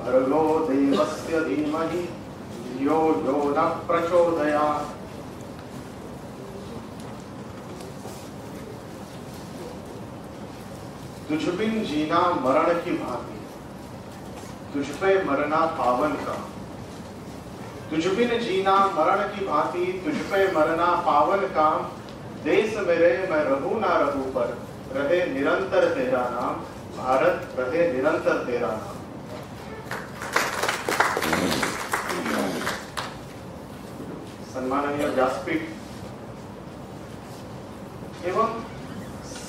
भर्गो देवस्य धीमहि। यो यो न तुझबिन जीना मरण की भांति। तुझ पे मरना पावन का। तुझ बिन जीना मरण की भांति तुझ पे मरना पावन काम। देश मेरे मैं रहू ना रहू पर। रहे निरंतर तेरा नाम, भारत रहे निरंतर तेरा नाम। सम्माननीय व्यासपीठ, एवं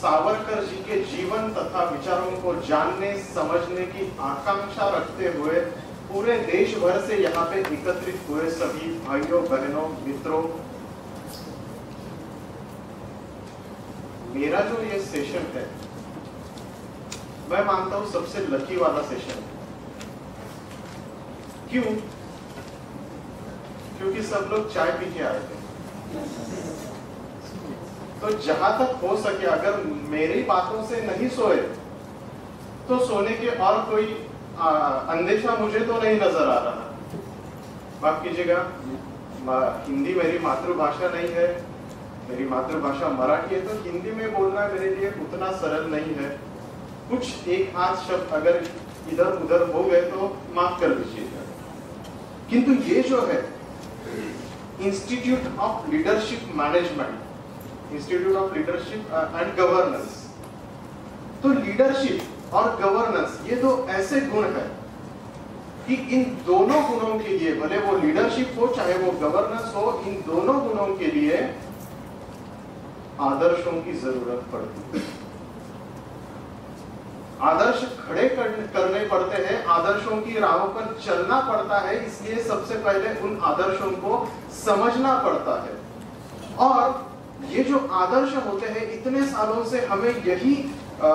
सावरकर जी के जीवन तथा विचारों को जानने, समझने की आकांक्षा रखते हुए पूरे देश भर से यहाँ पे एकत्रित हुए सभी भाइयों, बहनों, मित्रों मेरा जो ये सेशन है, मैं मानता हूँ सबसे लकी वाला सेशन है। क्यों? क्योंकि सब लोग चाय पी के आए थे। तो जहाँ तक हो सके, अगर मेरी बातों से नहीं सोए तो सोने के और कोई अंदेशा मुझे तो नहीं नज़र आ रहा। माफ़ कीजिएगा हिंदी मेरी मातृभाषा नहीं है। मेरी मातृभाषा मराठी है तो हिंदी में बोलना मेरे लिए उतना सरल नहीं है। कुछ एक आध शब्द अगर इधर उधर हो गए तो माफ़ कर दीजिएगा। किंतु ये जो है institute of leadership management institute of leadership and governance तो लीडरशिप और गवर्नेंस ये दो ऐसे गुण है कि इन दोनों गुणों के लिए, भले वो लीडरशिप हो, चाहे वो गवर्नेंस हो, इन दोनों गुणों के लिए आदर्शों की ज़रूरत पड़ती है। आदर्श खड़े करने पड़ते हैं आदर्शों की राहों पर चलना पड़ता है इसलिए सबसे पहले उन आदर्शों को समझना पड़ता है। और ये जो आदर्श होते हैं इतने सालों से हमें यही आ,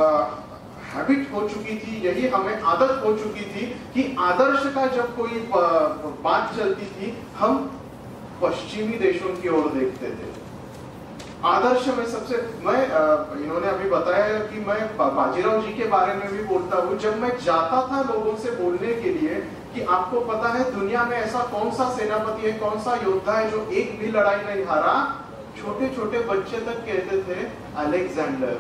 हैबिट हो चुकी थी यही हमें आदत हो चुकी थी कि आदर्श का जब कोई बात चलती थी हम पश्चिमी देशों की ओर देखते थे। आदर्श में सबसे, मैं इन्होंने अभी बताया कि मैं बाजीराव जी के बारे में भी बोलता हूँ। जब मैं जाता था लोगों से बोलने के लिए कि आपको पता है दुनिया में ऐसा कौन सा सेनापति है कौन सा योद्धा है जो एक भी लड़ाई नहीं हारा? छोटे छोटे बच्चे तक कहते थे, अलेक्जेंडर,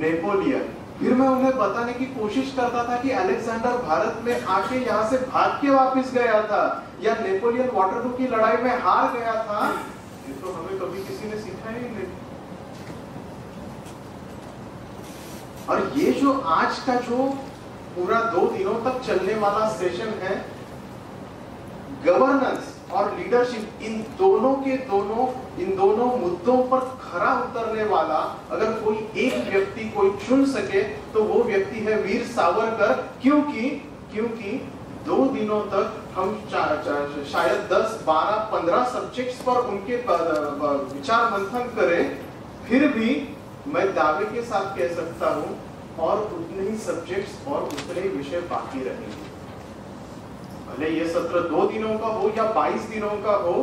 नेपोलियन। फिर मैं उन्हें बताने की कोशिश करता था कि अलेक्जेंडर भारत में आके यहाँ से भाग के वापिस गया था या नेपोलियन वाटरलू की लड़ाई में हार गया था। ये तो हमें कभी किसी ने सिखाया ही नहीं। और ये जो आज का जो पूरा दो दिनों तक चलने वाला सेशन है गवर्नेंस और लीडरशिप इन दोनों के दोनों इन दोनों मुद्दों पर खरा उतरने वाला अगर कोई एक व्यक्ति कोई चुन सके तो वो व्यक्ति है वीर सावरकर। क्योंकि क्योंकि दो दिनों तक हम शायद 10, 12, 15 सब्जेक्ट्स पर उनके विचार मंथन करें फिर भी मैं दावे के साथ कह सकता हूँ, और उतने ही सब्जेक्ट्स और उतने ही विषय बाकी रहेंगे। भले ये सत्र दो दिनों का हो या बाईस दिनों का हो,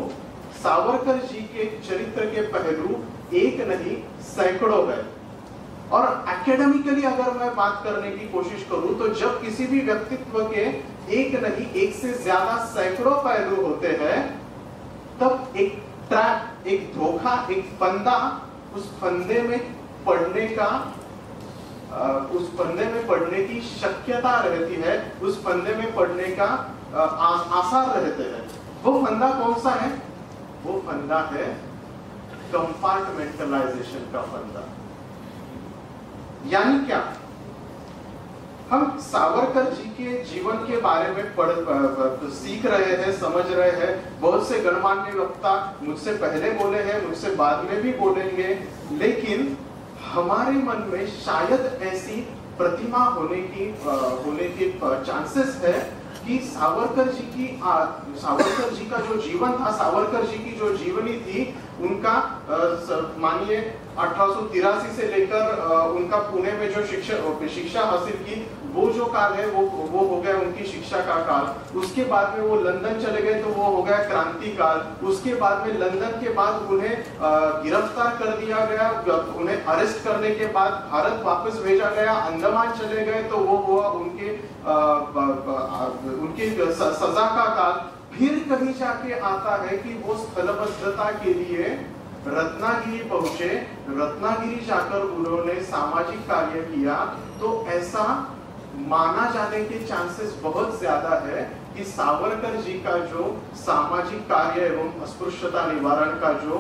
सावरकर जी के चरित्र के पहलू एक नहीं, सैकड़ों है। और एकेडमिकली अगर मैं बात करने की कोशिश करूँ तो जब किसी भी व्यक्तित्व के एक नहीं, एक से ज़्यादा सैकड़ों पहलू होते हैं, तब एक ट्रैप एक धोखा, एक फंदा उस फंदे में पढ़ने का उस फंदे में पढ़ने की शक्यता रहती है, उस फंदे में पढ़ने का आसार रहते हैं। वो फंदा कौन सा है? वो फंदा है कंपार्टमेंटलाइजेशन का फंदा। यानी क्या? हम सावरकर जी के जीवन के बारे में पढ़ सीख रहे हैं, समझ रहे हैं। बहुत से गणमान्य वक्ता मुझसे पहले बोले हैं, मुझसे बाद में भी बोलेंगे। लेकिन हमारे मन में शायद ऐसी प्रतिमा होने की आ, होने के चांसेस है कि सावरकर जी की सावरकर जी का जो जीवन था सावरकर जी की जो जीवनी थी उनका मानिए अठारह से लेकर उनका पुणे में जो शिक्षा शिक्षा हासिल की वो जो काल है, वो वो हो गया उनकी शिक्षा का काल। उसके बाद में वो लंदन चले गए तो वो हो गया क्रांति काल। उसके बाद में लंदन के बाद उन्हें गिरफ़्तार कर दिया गया। उन्हें अरेस्ट करने के बाद भारत वापस भेजा गया। अंडमान चले गए तो वो हुआ उनके उनकी सजा का काल। फिर कहीं जाके आता है कि वो स्थलबद्धता के लिए रत्नागिरी पहुँचे। रत्नागिरी जाकर उन्होंने सामाजिक कार्य किया। तो ऐसा माना जाने के चांसेस बहुत ज़्यादा है कि सावरकर जी का जो सामाजिक कार्य एवं अस्पृश्यता निवारण का जो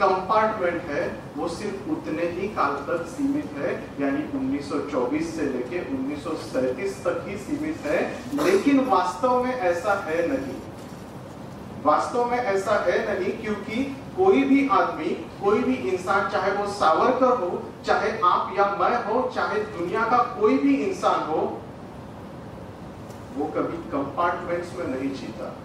कंपार्टमेंट है, वो सिर्फ़ उतने ही काल तक सीमित है, यानी 1924 से लेके 1937 तक ही सीमित है, लेकिन वास्तव में ऐसा है नहीं। वास्तव में ऐसा है नहीं क्योंकि कोई भी आदमी, कोई भी इंसान, चाहे वो सावरकर हो, चाहे आप या मैं हो, चाहे दुनिया का कोई भी इंसान हो, वो कभी कंपार्टमेंट्स में नहीं जीता।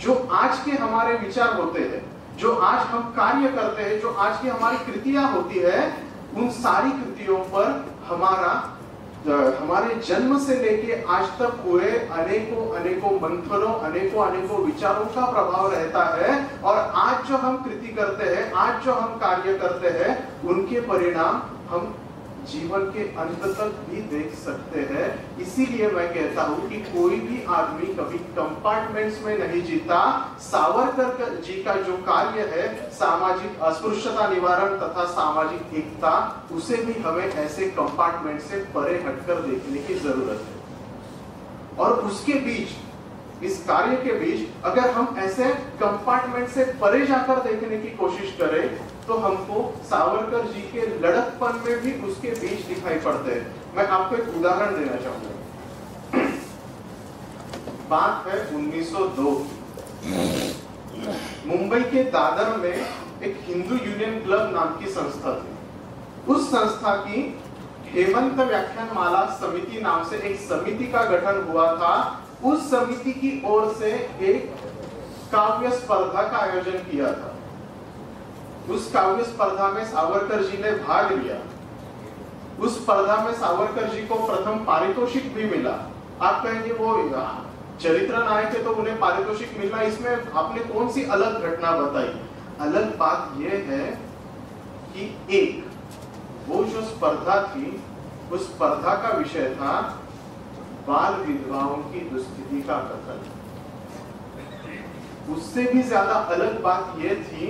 जो आज के हमारे विचार होते हैं, जो आज हम कार्य करते हैं, जो आज की हमारी कृतियाँ होती है, उन सारी कृतियों पर हमारा हमारे जन्म से लेके आज तक हुए अनेकों अनेकों मंथनों, अनेकों अनेकों विचारों का प्रभाव रहता है और आज जो हम कृति करते हैं, आज जो हम कार्य करते हैं, उनके परिणाम हम जीवन के अंत तक भी देख सकते हैं। इसीलिए मैं कहता हूँ कि कोई भी आदमी कभी कंपार्टमेंट्स में नहीं जीता। सावरकर जी का जो कार्य है, सामाजिक अस्पृश्यता निवारण तथा सामाजिक एकता, उसे भी हमें ऐसे कंपार्टमेंट से परे हटकर देखने की ज़रूरत है। और उसके बीच, इस कार्य के बीच, अगर हम ऐसे कंपार्टमेंट से परे जाकर देखने की कोशिश करें तो हमको सावरकर जी के लड़कपन में भी उसके बीच दिखाई पड़ते हैं। मैं आपको एक उदाहरण देना चाहूँगा। बात है 1902 मुंबई के दादर में एक हिंदू यूनियन क्लब नाम की संस्था थी। उस संस्था की हेमंत व्याख्यान माला समिति नाम से एक समिति का गठन हुआ था। उस समिति की ओर से एक काव्य स्पर्धा का आयोजन किया था। उस काव्य स्पर्धा में सावरकर जी ने भाग लिया। उस स्पर्धा में सावरकर जी को प्रथम पारितोषिक भी मिला। आप कहेंगे, वो चरित्र नायक है तो उन्हें पारितोषिक मिला। इसमें आपने कौन सी अलग घटना बताई? अलग बात यह है कि एक, वो जो स्पर्धा थी, उस स्पर्धा का विषय था बाल विधवाओं की दुस्थिति का कथन। उससे भी ज़्यादा अलग बात यह थी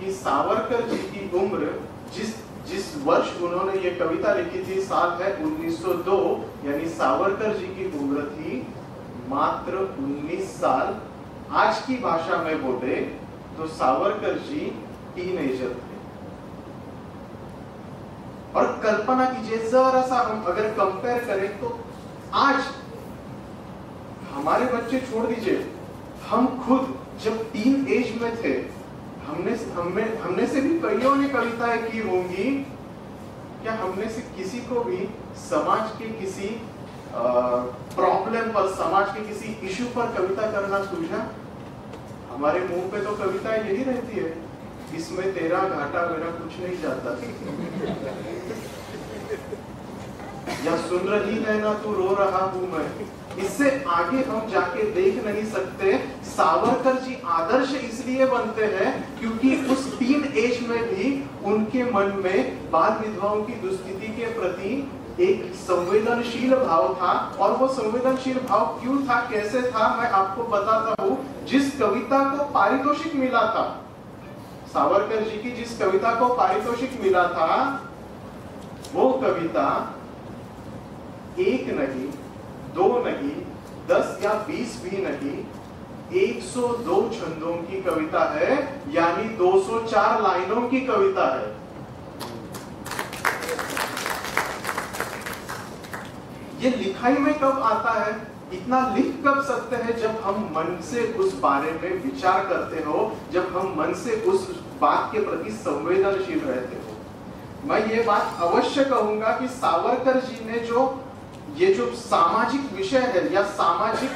कि सावरकर जी की उम्र जिस जिस वर्ष उन्होंने ये कविता लिखी थी, साल है 1902 यानी सावरकर जी की उम्र थी मात्र 19 साल। आज की भाषा में बोले तो सावरकर जी टीनेजर थे। और कल्पना कीजिए जरा सा हम अगर कंपेयर करें तो आज हमारे बच्चे छोड़ दीजिए। हम खुद जब टीन एज में थे हमने हमने हमने से भी कईयों ने कविताएँ की होंगी। क्या हमने से किसी को भी समाज के किसी प्रॉब्लम पर, समाज के किसी इशू पर कविता करना सूझा हमारे मुँह पे तो कविता यही रहती है। इसमें तेरा घाटा मेरा कुछ नहीं जाता। या सुन रही है ना तू रो रहा हूँ मैं। इससे आगे हम जाके देख नहीं सकते। सावरकर जी आदर्श इसलिए बनते हैं क्योंकि उस तीन एज में भी उनके मन में बाल विधवाओं की दुस्थिति के प्रति एक संवेदनशील भाव था। और वो संवेदनशील भाव क्यों था, कैसे था, मैं आपको बताता हूँ। जिस कविता को पारितोषिक मिला था, सावरकर जी की जिस कविता को पारितोषिक मिला था, वो कविता एक नहीं दो नहीं, दस या बीस भी नहीं 102 छंदों की कविता है, यानी 204 लाइनों की कविता है। ये लिखाई में कब आता है? इतना लिख कब सकते हैं जब हम मन से उस बारे में विचार करते हो, जब हम मन से उस बात के प्रति संवेदनशील रहते हो? मैं ये बात अवश्य कहूँगा कि सावरकर जी ने जो ये जो सामाजिक विषय है या सामाजिक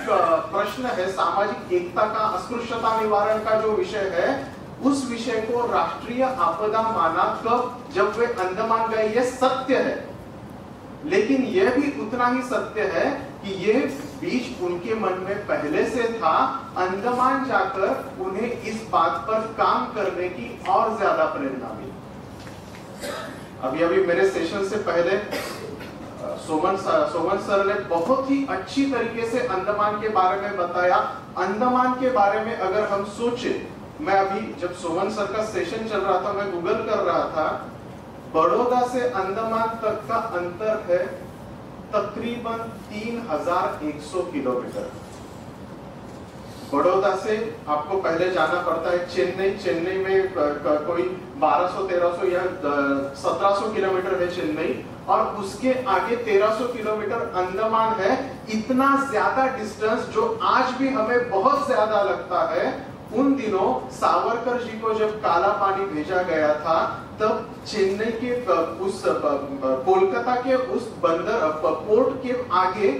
प्रश्न है, सामाजिक एकता का, अस्पृश्यता निवारण का जो विषय है, उस विषय को राष्ट्रीय आपदा माना कब जब वे अंडमान गए, ये सत्य है। लेकिन यह भी उतना ही सत्य है कि ये बीज उनके मन में पहले से था अंडमान जाकर उन्हें इस बात पर काम करने की और ज़्यादा प्रेरणा मिली। अभी अभी मेरे सेशन से पहले सोमन सर सोमन सर ने बहुत ही अच्छी तरीके से अंडमान के बारे में बताया। अंडमान के बारे में अगर हम सोचे, मैं अभी जब सोमन सर का सेशन चल रहा था, मैं गूगल कर रहा था, बड़ौदा से अंडमान तक का अंतर है तकरीबन 3100 किलोमीटर। बड़ौदा से आपको पहले जाना पड़ता है चेन्नई। चेन्नई में कोई 1200 1300 या 1700 किलोमीटर है चेन्नई। और उसके आगे 1300 किलोमीटर अंडमान है। इतना ज़्यादा डिस्टेंस जो आज भी हमें बहुत ज़्यादा लगता है, उन दिनों सावरकर जी को जब काला पानी भेजा गया था, तब चेन्नई के उस कोलकाता के उस बंदर पोर्ट के आगे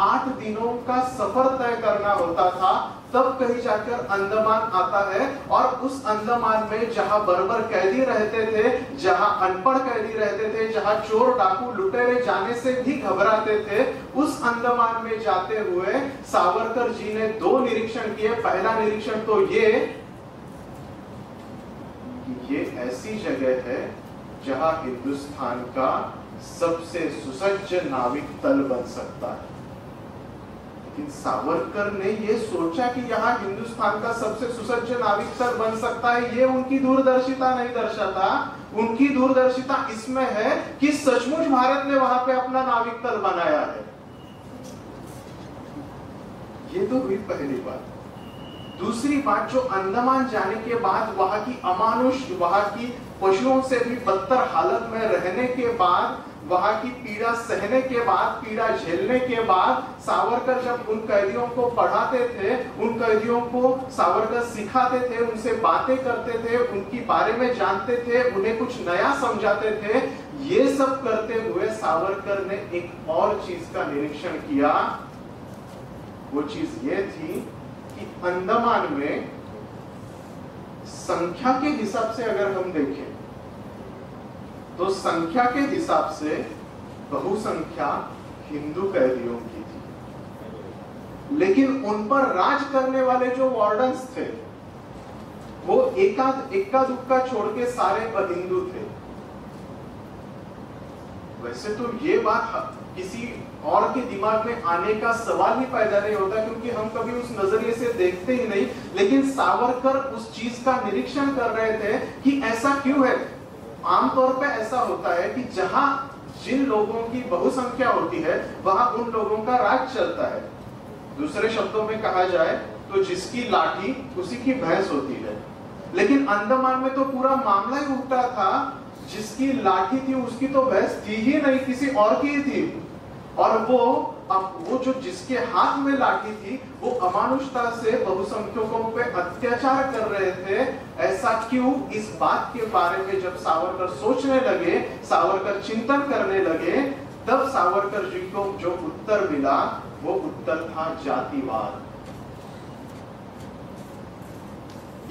आठ दिनों का सफ़र तय करना होता था। तब कहीं जाकर अंडमान आता है और उस अंडमान में जहाँ बर्बर कैदी रहते थे, जहाँ अनपढ़ कैदी रहते थे, जहाँ चोर डाकू लुटेरे जाने से भी घबराते थे, उस अंडमान में जाते हुए सावरकर जी ने दो निरीक्षण किए। पहला निरीक्षण तो ये ये ऐसी जगह है जहाँ हिंदुस्तान का सबसे सुसज्ज नाविक तल बन सकता है। लेकिन सावरकर ने ये सोचा कि यहाँ हिंदुस्तान का सबसे सुसज्ज नाविक स्थल बन सकता है, ये उनकी दूरदर्शिता नहीं दर्शाता। उनकी दूरदर्शिता इसमें है कि सचमुच भारत ने वहाँ पे अपना नाविक तल बनाया है। ये तो हुई पहली बात। दूसरी बात, जो अंडमान जाने के बाद वहाँ की अमानुष, वहाँ की पशुओं से भी बदतर हालत में रहने के बाद वहाँ की पीड़ा सहने के बाद, पीड़ा झेलने के बाद, सावरकर जब उन कैदियों को पढ़ाते थे, उन कैदियों को सावरकर सिखाते थे, उनसे बातें करते थे, उनकी बारे में जानते थे, उन्हें कुछ नया समझाते थे, ये सब करते हुए सावरकर ने एक और चीज़ का निरीक्षण किया। वो चीज़ ये थी कि अंडमान में संख्या के हिसाब से अगर हम देखें तो संख्या के हिसाब से बहुसंख्या हिंदू कैदियों की थी। लेकिन उन पर राज करने वाले जो वार्डन्स थे, वो एकाध इक्का दुक्का छोड़ के सारे हिंदू थे। वैसे तो ये बात किसी और के दिमाग में आने का सवाल ही पैदा नहीं होता क्योंकि हम कभी उस नज़रिए से देखते ही नहीं। लेकिन सावरकर उस चीज़ का निरीक्षण कर रहे थे कि ऐसा क्यों है? आमतौर पे ऐसा होता है कि जहाँ जिन लोगों की बहुसंख्या होती है, वहाँ उन लोगों का राज चलता है। दूसरे शब्दों में कहा जाए तो जिसकी लाठी, उसी की भैंस होती है। लेकिन अंडमान में तो पूरा मामला ही उल्टा था। जिसकी लाठी थी, उसकी तो भैंस थी ही नहीं, किसी और की थी। और वो अब वो जो जिसके हाथ में लाठी थी, वो अमानुषता से बहुसंख्यकों पे अत्याचार कर रहे थे। ऐसा क्यों? इस बात के बारे में जब सावरकर सोचने लगे, सावरकर चिंतन करने लगे, तब सावरकर जी को जो उत्तर मिला, वो उत्तर था जातिवाद।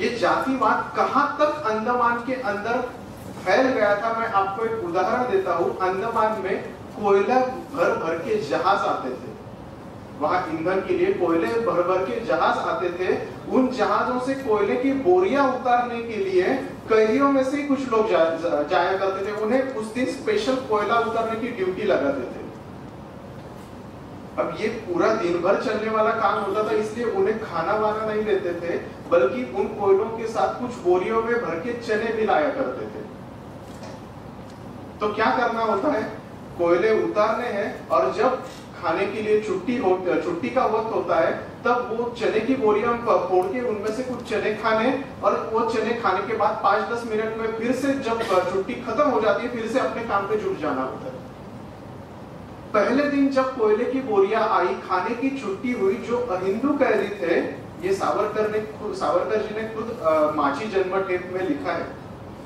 ये जातिवाद कहाँ तक अंडमान के अंदर फैल गया था? मैं आपको एक उदाहरण देता हूँ। अंडमान में कोयला भर भर के जहाज़ आते थे। वहाँ ईंधन के लिए कोयले भर भर के जहाज़ आते थे। उन जहाजों से कोयले की बोरियाँ उतारने के लिए कैदियों में से कुछ लोग जा, जा, जाया करते थे। उन्हें उस दिन स्पेशल कोयला उतारने की ड्यूटी लगाते थे। अब ये पूरा दिन भर चलने वाला काम होता था इसलिए उन्हें खाना वाना नहीं देते थे बल्कि उन कोयलों के साथ कुछ बोरियों में भर के चने भी लाया करते थे। तो क्या करना होता है? कोयले उतारने हैं और जब खाने के लिए छुट्टी हो, छुट्टी का वक्त होता है, तब वो चने की बोरियाँ फोड़ के उनमें से कुछ चने खाने और वो चने खाने के बाद पाँच दस मिनट में फिर से जब छुट्टी खत्म हो जाती है, फिर से अपने काम पे जुट जाना होता है। पहले दिन जब कोयले की बोरियाँ आई, खाने की छुट्टी हुई, जो अहिंदू कैदी थे, ये सावरकर ने सावरकर जी ने खुद माची जन्म टेप में लिखा है।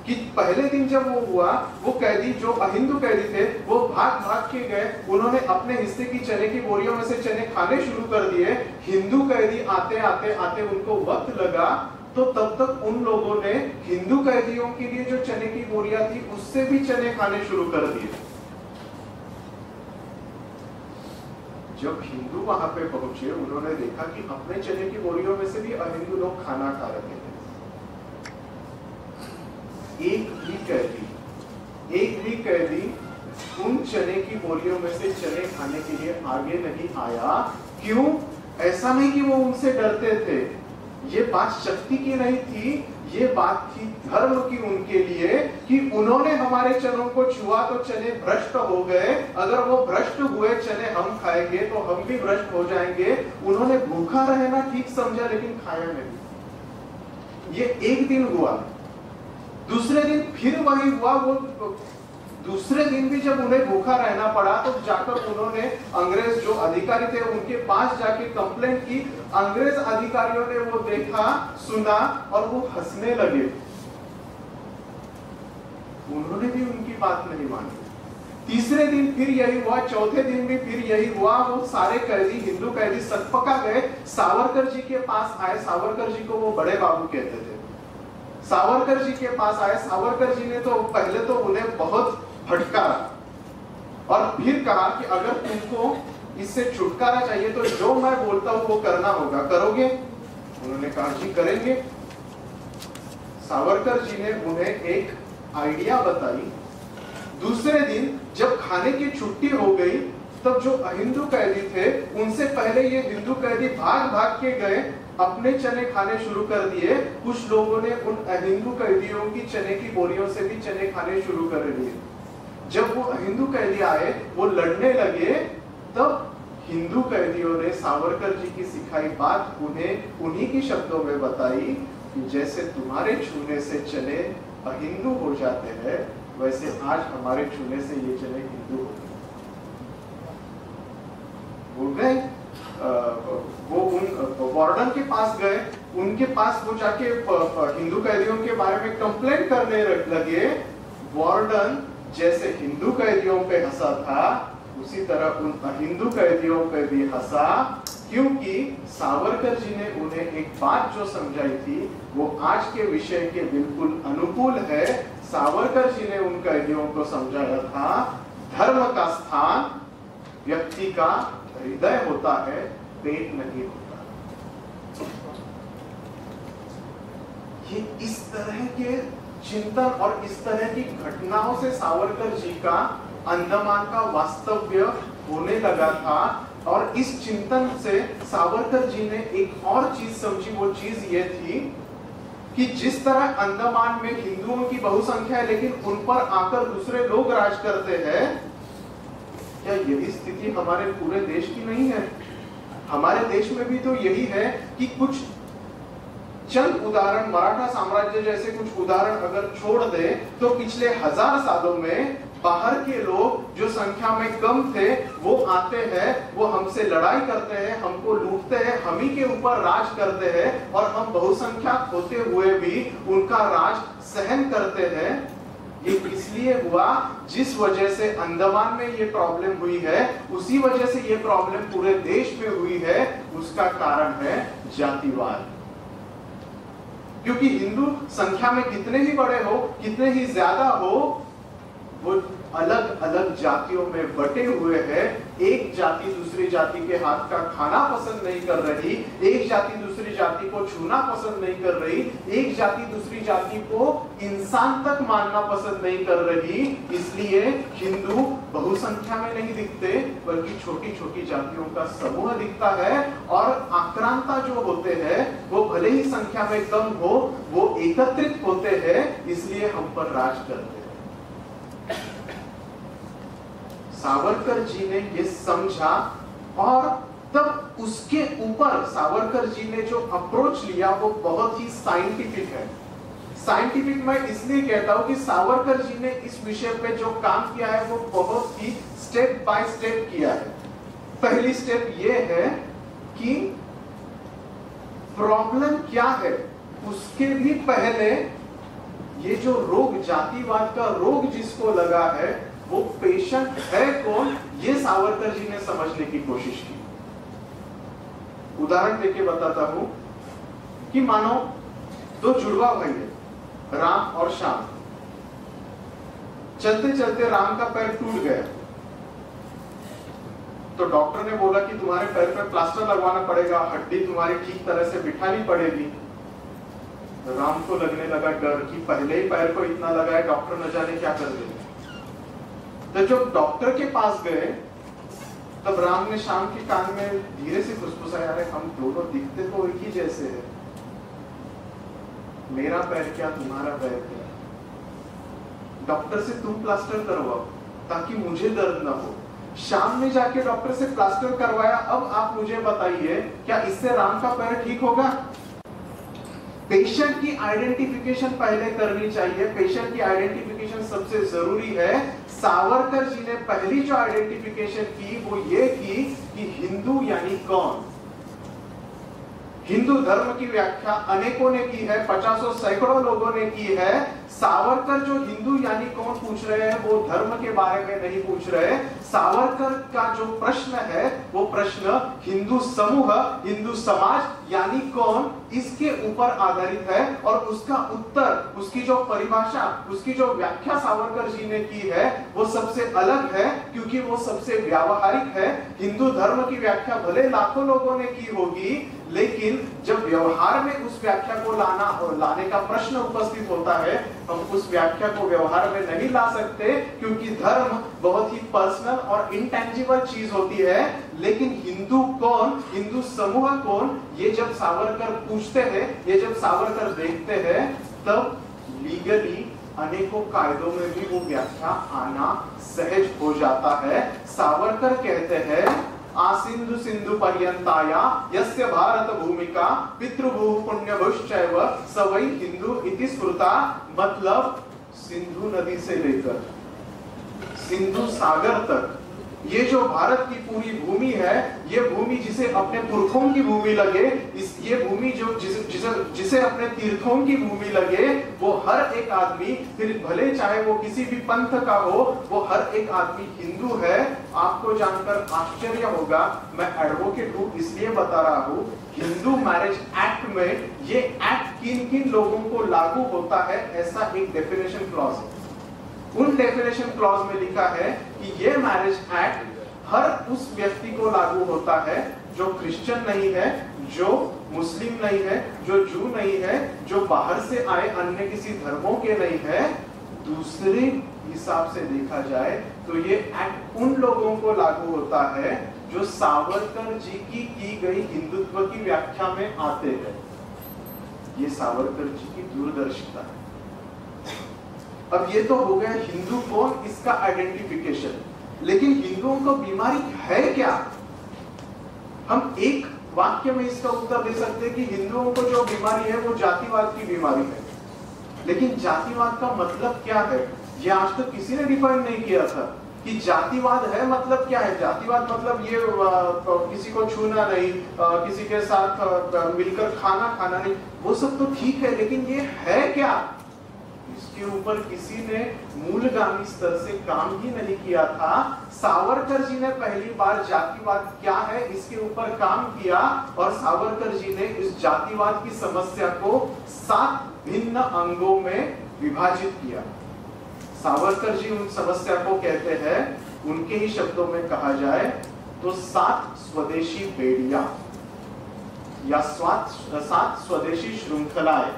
कि पहले दिन जब वो हुआ, वो कैदी, जो अहिंदू कैदी थे, वो भाग भाग के गए। उन्होंने अपने हिस्से की चने की बोरियों में से चने खाने शुरू कर दिए। हिंदू कैदी आते आते आते उनको वक्त लगा। तो तब तक उन लोगों ने हिंदू कैदियों के लिए जो चने की बोरियाँ थी, उससे भी चने खाने शुरू कर दिए। जब हिंदू वहाँ पे पहुँचे, उन्होंने देखा कि अपने चने की बोरियों में से भी अहिंदू लोग खाना खा रहे थे। एक भी कैदी, एक भी कैदी उन चने की बोरियों में से चने खाने के लिए आगे नहीं आया। क्यों? ऐसा नहीं कि वो उनसे डरते थे। ये बात शक्ति की नहीं थी, ये बात थी धर्म की उनके लिए कि उन्होंने हमारे चनों को छुआ तो चने भ्रष्ट हो गए। अगर वो भ्रष्ट हुए, चने हम खाएँगे तो हम भी भ्रष्ट हो जाएँगे। उन्होंने भूखा रहना ठीक समझा, लेकिन खाया नहीं। ये एक दिन हुआ। दूसरे दिन फिर वही हुआ, वो दूसरे दिन भी जब उन्हें भूखा रहना पड़ा तो जाकर उन्होंने अंग्रेज़ जो अधिकारी थे, उनके पास जाके कंप्लेंट की। अंग्रेज़ अधिकारियों ने वो देखा, सुना, और वो हंसने लगे। उन्होंने भी उनकी बात नहीं मानी। तीसरे दिन फिर यही हुआ, चौथे दिन भी फिर यही हुआ, वो सारे कैदी, हिंदू कैदी सतपका गए। सावरकर जी के पास आए, सावरकर जी को वो बड़े बाबू कहते थे। सावरकर जी के पास आए। सावरकर जी ने तो पहले तो उन्हें बहुत फटकारा और फिर कहा कि अगर तुमको इससे छुटकारा चाहिए तो जो मैं बोलता हूँ वो करना होगा। करोगे? उन्होंने कहा, जी, करेंगे। सावरकर जी ने उन्हें एक आइडिया बताई। दूसरे दिन जब खाने की छुट्टी हो गई, तब जो हिंदू कैदी थे, उनसे पहले ये हिंदू कैदी भाग भाग के गए अपने चने खाने शुरू कर दिए, कुछ लोगों ने उन हिंदू कैदियों की चने की बोरियों से भी चने खाने शुरू कर दिए। जब वो हिंदू कैदी आए, वो लड़ने लगे, तब हिंदू कैदियों ने सावरकर जी की सिखाई बात उन्हें उन्हीं के शब्दों में बताई कि जैसे तुम्हारे छूने से चने अहिंदू हो जाते हैं, वैसे आज हमारे छूने से ये चने हिंदू हो गए? वो उन वार्डन के पास गए। उनके पास वो जाके हिंदू कैदियों के बारे में कंप्लेन करने लगे। वार्डन जैसे हिंदू कैदियों पे हंसा था, उसी तरह उन हिंदू कैदियों पे भी हंसा, क्योंकि सावरकर जी ने उन्हें एक बात जो समझाई थी, वो आज के विषय के बिल्कुल अनुकूल है। सावरकर जी ने उन कैदियों को समझाया था, धर्म का स्थान, व्यक्ति का हृदय होता है, पेट नहीं होता। ये इस तरह के चिंतन और इस तरह की घटनाओं से सावरकर जी का अंडमान का वास्तव्य होने लगा था और इस चिंतन से सावरकर जी ने एक और चीज़ समझी, वो चीज़ ये थी कि जिस तरह अंडमान में हिंदुओं की बहुसंख्या है, लेकिन उन पर आकर दूसरे लोग राज करते हैं क्या यही स्थिति हमारे पूरे देश की नहीं है? हमारे देश में भी तो यही है कि कुछ चंद उदाहरण मराठा साम्राज्य जैसे कुछ उदाहरण अगर छोड़ दे तो पिछले हज़ार सालों में बाहर के लोग जो संख्या में कम थे, वो आते हैं, वो हमसे लड़ाई करते हैं, हमको लूटते हैं, हम ही के ऊपर राज करते हैं और हम बहुसंख्यक होते हुए भी उनका राज सहन करते हैं। ये इसलिए हुआ, जिस वजह से अंडमान में ये प्रॉब्लम हुई है, उसी वजह से ये प्रॉब्लम पूरे देश में हुई है, उसका कारण है जातिवाद। क्योंकि हिंदू संख्या में कितने ही बड़े हो, कितने ही ज़्यादा हो, वो अलग अलग जातियों में बटे हुए हैं। एक जाति दूसरी जाति के हाथ का खाना पसंद नहीं कर रही, एक जाति दूसरी जाति को छूना पसंद नहीं कर रही, एक जाति दूसरी जाति को इंसान तक मानना पसंद नहीं कर रही। इसलिए हिंदू बहुसंख्या में नहीं दिखते, बल्कि छोटी छोटी जातियों का समूह दिखता है और आक्रांता जो होते हैं, वो भले ही संख्या में कम हो, वो एकत्रित होते हैं, इसलिए हम पर राज करते हैं। सावरकर जी ने ये समझा और तब उसके ऊपर सावरकर जी ने जो अप्रोच लिया, वो बहुत ही साइंटिफिक है। साइंटिफिक मैं इसलिए कहता हूँ कि सावरकर जी ने इस विषय पे जो काम किया है, वो बहुत ही स्टेप बाय स्टेप किया है। पहली स्टेप ये है कि प्रॉब्लम क्या है? उसके भी पहले ये जो रोग, जातिवाद का रोग जिसको लगा है वो पेशेंट है कौन? ये सावरकर जी ने समझने की कोशिश की। उदाहरण देके बताता हूँ कि मानो दो जुड़वा भाई है, राम और श्याम। चलते चलते राम का पैर टूट गया। तो डॉक्टर ने बोला कि तुम्हारे पैर पर प्लास्टर लगवाना पड़ेगा, हड्डी तुम्हारी ठीक तरह से बिठानी पड़ेगी। राम को लगने लगा डर कि पहले ही पैर को इतना लगा है डॉक्टर न जाने क्या कर देंगे। तो जब डॉक्टर के पास गए, तब राम ने शाम के कान में धीरे से फुसफुसाया है हम दोनों दिखते तो एक ही जैसे है। मेरा पैर क्या, तुम्हारा पैर क्या? डॉक्टर से, तुम प्लास्टर करवाओ, ताकि मुझे दर्द ना हो। शाम में जाके डॉक्टर से प्लास्टर करवाया, अब आप मुझे बताइए, क्या इससे राम का पैर ठीक होगा? पेशेंट की आइडेंटिफिकेशन पहले करनी चाहिए। पेशेंट की आइडेंटिफिकेशन सबसे ज़रूरी है सावरकर जी ने पहली जो आइडेंटिफिकेशन की वो ये की कि हिंदू यानी कौन? हिंदू धर्म की व्याख्या अनेकों ने की है, पचासों सैकड़ों लोगों ने की है। सावरकर जो हिंदू यानी कौन पूछ रहे हैं, वो धर्म के बारे में नहीं पूछ रहे। सावरकर का जो प्रश्न है, वो प्रश्न हिंदू समूह, हिंदू समाज यानी कौन? इसके ऊपर आधारित है और उसका उत्तर, उसकी जो परिभाषा, उसकी जो व्याख्या सावरकर जी ने की है, वो सबसे अलग है क्योंकि वो सबसे व्यावहारिक है। हिंदू धर्म की व्याख्या भले लाखों लोगों ने की होगी, लेकिन जब व्यवहार में उस व्याख्या को लाना और लाने का प्रश्न उपस्थित होता है, हम उस व्याख्या को व्यवहार में नहीं ला सकते क्योंकि धर्म बहुत ही पर्सनल और इंटेंजिबल चीज़ होती है। लेकिन हिंदू कौन, हिंदू समूह कौन, ये जब सावरकर पूछते हैं, ये जब सावरकर देखते हैं, तब लीगली अनेकों कायदों में भी वो व्याख्या आना सहज हो जाता है। सावरकर कहते हैं आसिंधु सिंधु पर्यंताया, यस्य भारत भूमिका, पितृभू पुण्य भुश्चैव सवई हिंदू इति स्मृता मतलब सिंधु नदी से लेकर, सिंधु सागर तक ये जो भारत की पूरी भूमि है, ये भूमि जिसे अपने पुरखों की भूमि लगे, इस, ये भूमि जो जिसे जिसे जिसे अपने तीर्थों की भूमि लगे, वो हर एक आदमी, फिर भले चाहे वो किसी भी पंथ का हो, वो हर एक आदमी हिंदू है। आपको जानकर आश्चर्य होगा, मैं एडवोकेट हूँ, इसलिए बता रहा हूँ, हिंदू मैरिज एक्ट में ये एक्ट किन किन लोगों को लागू होता है, ऐसा एक डेफिनेशन क्लॉज है। उन डेफिनेशन क्लॉज में लिखा है कि ये मैरिज एक्ट हर उस व्यक्ति को लागू होता है जो क्रिश्चियन नहीं है, जो मुस्लिम नहीं है, जो जू नहीं है, जो बाहर से आए अन्य किसी धर्मों के नहीं है, दूसरे हिसाब से देखा जाए तो ये एक्ट उन लोगों को लागू होता है जो सावरकर जी की की गई हिंदुत्व की व्याख्या में आते हैं। ये सावरकर जी की दूरदर्शिता है। अब ये तो हो गया हिंदू कौन इसका आइडेंटिफिकेशन लेकिन हिंदुओं को बीमारी है क्या? हम एक वाक्य में इसका उत्तर दे सकते हैं कि हिंदुओं को जो बीमारी है, वो जातिवाद की बीमारी है। लेकिन जातिवाद का मतलब क्या है? ये आज तक तो किसी ने डिफाइन नहीं किया था कि जातिवाद है मतलब क्या है? जातिवाद मतलब ये किसी को छूना नहीं किसी के साथ मिलकर खाना खाना नहीं, वो सब तो ठीक है, लेकिन ये है क्या? इसके ऊपर किसी ने मूलगामी स्तर से काम ही नहीं किया था, सावरकर जी ने पहली बार जातिवाद क्या है, इसके ऊपर काम किया और सावरकर जी ने इस जातिवाद की समस्या को सात भिन्न अंगों में विभाजित किया। सावरकर जी उन समस्या को कहते हैं, उनके ही शब्दों में कहा जाए तो सात स्वदेशी बेड़िया या सात स्वदेशी श्रृंखलाएँ।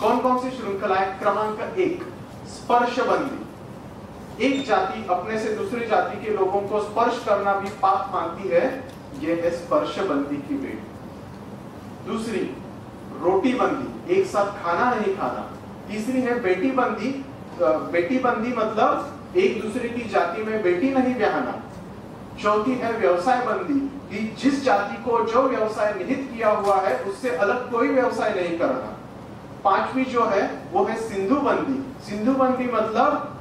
कौन कौन सी श्रृंखलाएँ? क्रमांक एक स्पर्श बंदी एक जाति अपने से दूसरी जाति के लोगों को स्पर्श करना भी पाप मानती है यह है स्पर्श बंदी की बेटी दूसरी रोटी बंदी एक साथ खाना नहीं खाना। तीसरी है बेटी बंदी बेटी बंदी मतलब एक दूसरे की जाति में बेटी नहीं ब्याहना। चौथी है व्यवसाय बंदी कि जिस जाति को जो व्यवसाय निहित किया हुआ है, उससे अलग कोई व्यवसाय नहीं करना। पांचवी जो है, वो है सिंधु बंदी सिंधु बंदी मतलब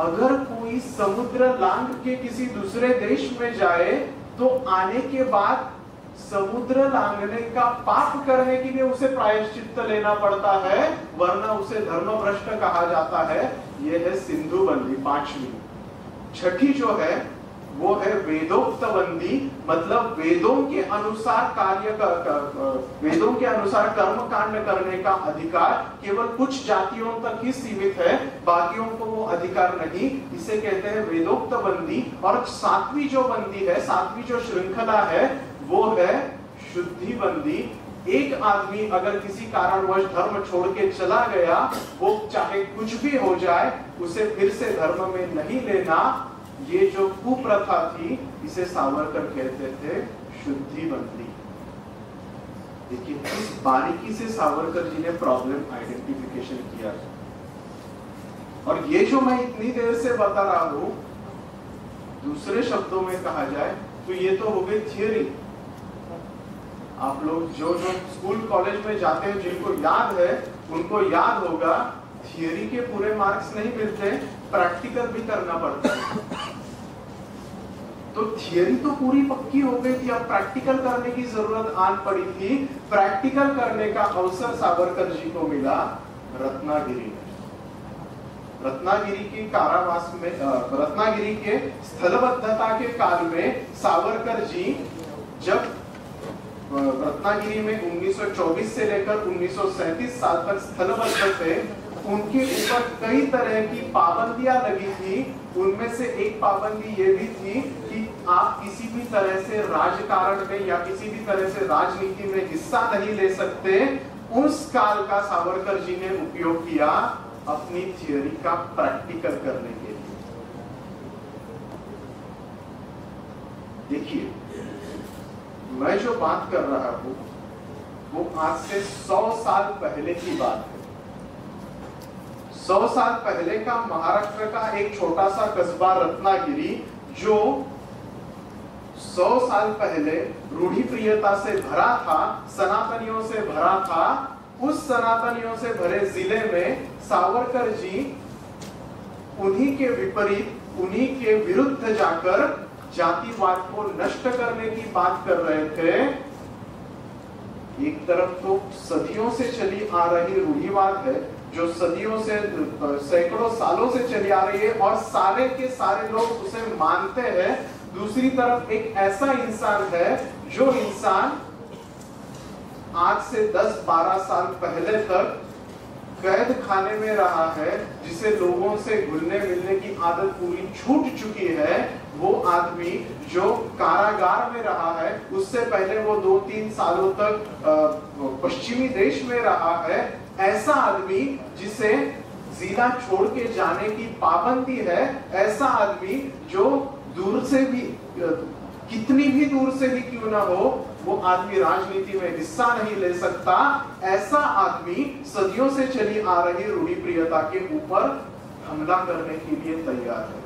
अगर कोई समुद्र लांग के किसी दूसरे देश में जाए तो आने के बाद समुद्र लांगने का पाप करने के लिए उसे प्रायश्चित लेना पड़ता है, वरना उसे धर्म भ्रष्ट कहा जाता है। यह है सिंधु बंदी पांचवी। छठी जो है वो है वेदोक्त बंदी मतलब वेदों के अनुसार कार्य कर, वेदों के अनुसार कर्म कांड करने का अधिकार केवल कुछ जातियों तक ही सीमित है बाकियों को वो अधिकार नहीं। इसे कहते हैं वेदोक्त बंदी और सातवीं जो बंदी है सातवीं जो श्रृंखला है वो है शुद्धि बंदी एक आदमी अगर किसी कारणवश धर्म छोड़ के चला गया वो चाहे कुछ भी हो जाए उसे फिर से धर्म में नहीं लेना। ये जो कुप्रथा थी, इसे सावरकर कहते थे शुद्धि बंदी। देखिए किस बारीकी से सावरकर जी ने प्रॉब्लम आइडेंटिफिकेशन किया। और ये जो मैं इतनी देर से बता रहा हूँ, दूसरे शब्दों में कहा जाए तो ये तो हो गई थियोरी आप लोग जो जो स्कूल, कॉलेज में जाते हैं, जिनको याद है, उनको याद होगा थियोरी के पूरे मार्क्स नहीं मिलते प्रैक्टिकल भी करना पड़ता है। तो थियोरी तो पूरी पक्की हो गई थी अब प्रैक्टिकल करने की ज़रूरत आन पड़ी थी। प्रैक्टिकल करने का अवसर सावरकर जी को मिला रत्नागिरी में। रत्नागिरी के कारावास में रत्नागिरी के स्थलबद्धता के काल में सावरकर जी जब रत्नागिरी में 1924 से लेकर 1937 साल तक स्थलबद्ध थे उनके ऊपर कई तरह की पाबंदियाँ लगी थी। उनमें से एक पाबंदी ये भी थी कि आप किसी भी तरह से राजकारण में या किसी भी तरह से राजनीति में हिस्सा नहीं ले सकते। उस काल का सावरकर जी ने उपयोग किया अपनी थियोरी का प्रैक्टिकल करने के लिए। देखिए, मैं जो बात कर रहा हूँ, वो आज से सौ साल पहले की बात है। सौ साल पहले का महाराष्ट्र का एक छोटा सा कस्बा रत्नागिरी, जो सौ साल पहले रूढ़ी प्रियता से भरा था, सनातनियों से भरा था, उस सनातनियों से भरे ज़िले में सावरकर जी उन्हीं के विपरीत, उन्हीं के विरुद्ध जाकर जातिवाद को नष्ट करने की बात कर रहे थे। एक तरफ़ तो सदियों से चली आ रही रूढ़ीवाद है जो सदियों से सैकड़ों सालों से चली आ रही है और सारे के सारे लोग उसे मानते हैं। दूसरी तरफ़ एक ऐसा इंसान है जो इंसान आज से 10-12 साल पहले तक कैद खाने में रहा है, जिसे लोगों से घुलने मिलने की आदत पूरी छूट चुकी है। वो आदमी जो कारागार में रहा है, उससे पहले वो दो तीन सालों तक पश्चिमी देश में रहा है ऐसा आदमी जिसे जिला छोड़ के जाने की पाबंदी है, ऐसा आदमी जो दूर से भी, कितनी भी दूर से भी क्यों ना हो, वो आदमी राजनीति में हिस्सा नहीं ले सकता। ऐसा आदमी सदियों से चली आ रही रूढ़ी प्रियता के ऊपर हमला करने के लिए तैयार है।